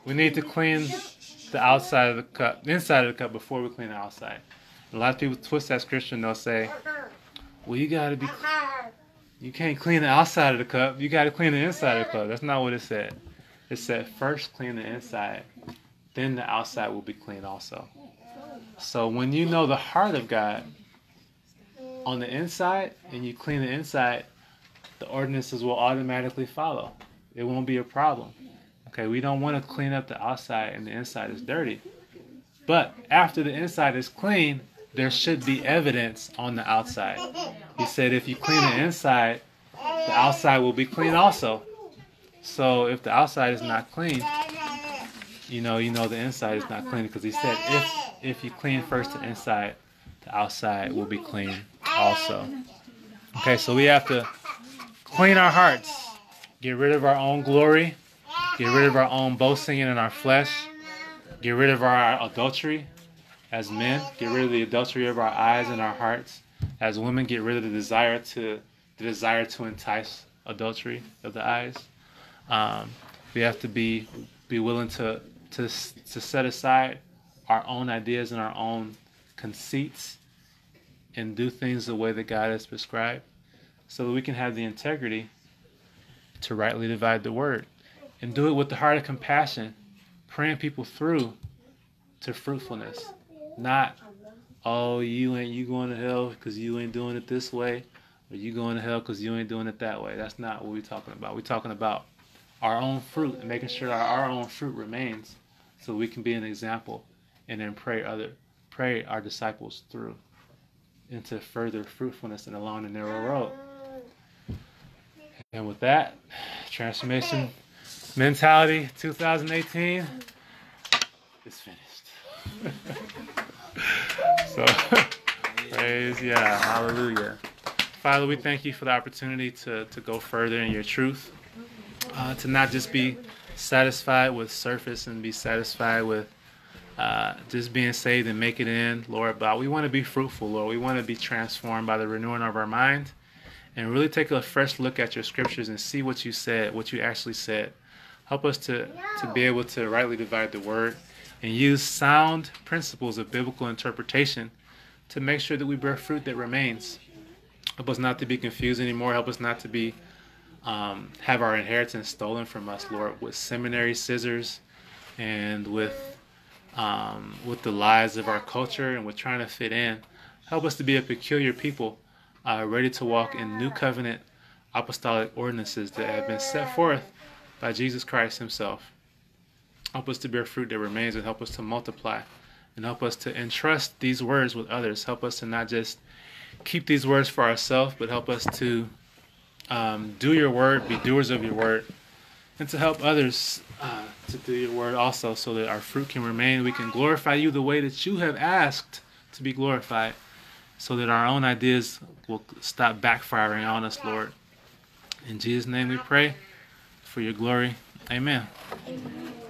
We need to clean the outside of the cup, the inside of the cup before we clean the outside. A lot of people twist that scripture and they'll say, well, you got to be, you can't clean the outside of the cup. You got to clean the inside of the cup. That's not what it said. It said, first clean the inside, then the outside will be clean also. So when you know the heart of God on the inside and you clean the inside, the ordinances will automatically follow. It won't be a problem. Okay, we don't want to clean up the outside and the inside is dirty. But after the inside is clean, there should be evidence on the outside. He said if you clean the inside, the outside will be clean also. So if the outside is not clean, you know, you know the inside is not clean because he said if if you clean first the inside, the outside will be clean also. Okay, so we have to clean our hearts, get rid of our own glory, get rid of our own boasting in our flesh, get rid of our adultery as men, get rid of the adultery of our eyes and our hearts. As women, get rid of the desire to the desire to entice adultery of the eyes. Um, we have to be be willing to to to set aside our own ideas and our own conceits and do things the way that God has prescribed so that we can have the integrity to rightly divide the word and do it with the heart of compassion, praying people through to fruitfulness. Not, oh, you ain't you going to hell because you ain't doing it this way, or you going to hell because you ain't doing it that way. That's not what we're talking about. We're talking about our own fruit and making sure that our own fruit remains so we can be an example and then pray other pray our disciples through into further fruitfulness and along the narrow road. And with that, transformation mentality 2018 is finished. [laughs] so [laughs] praise yeah, hallelujah. Father, we thank you for the opportunity to, to go further in your truth. Uh, to not just be satisfied with surface and be satisfied with uh, just being saved and make it in, Lord. But we want to be fruitful, Lord. We want to be transformed by the renewing of our mind and really take a fresh look at your scriptures and see what you said, what you actually said. Help us to, to be able to rightly divide the word and use sound principles of biblical interpretation to make sure that we bear fruit that remains. Help us not to be confused anymore. Help us not to be um, have our inheritance stolen from us, Lord, with seminary scissors and with um, with the lies of our culture and with trying to fit in. Help us to be a peculiar people, uh, ready to walk in new covenant apostolic ordinances that have been set forth by Jesus Christ Himself. Help us to bear fruit that remains and help us to multiply and help us to entrust these words with others. Help us to not just keep these words for ourselves, but help us to um, do your word, be doers of your word, and to help others uh, to do your word also so that our fruit can remain. We can glorify you the way that you have asked to be glorified so that our own ideas will stop backfiring on us, Lord. In Jesus' name we pray for your glory. Amen. Amen.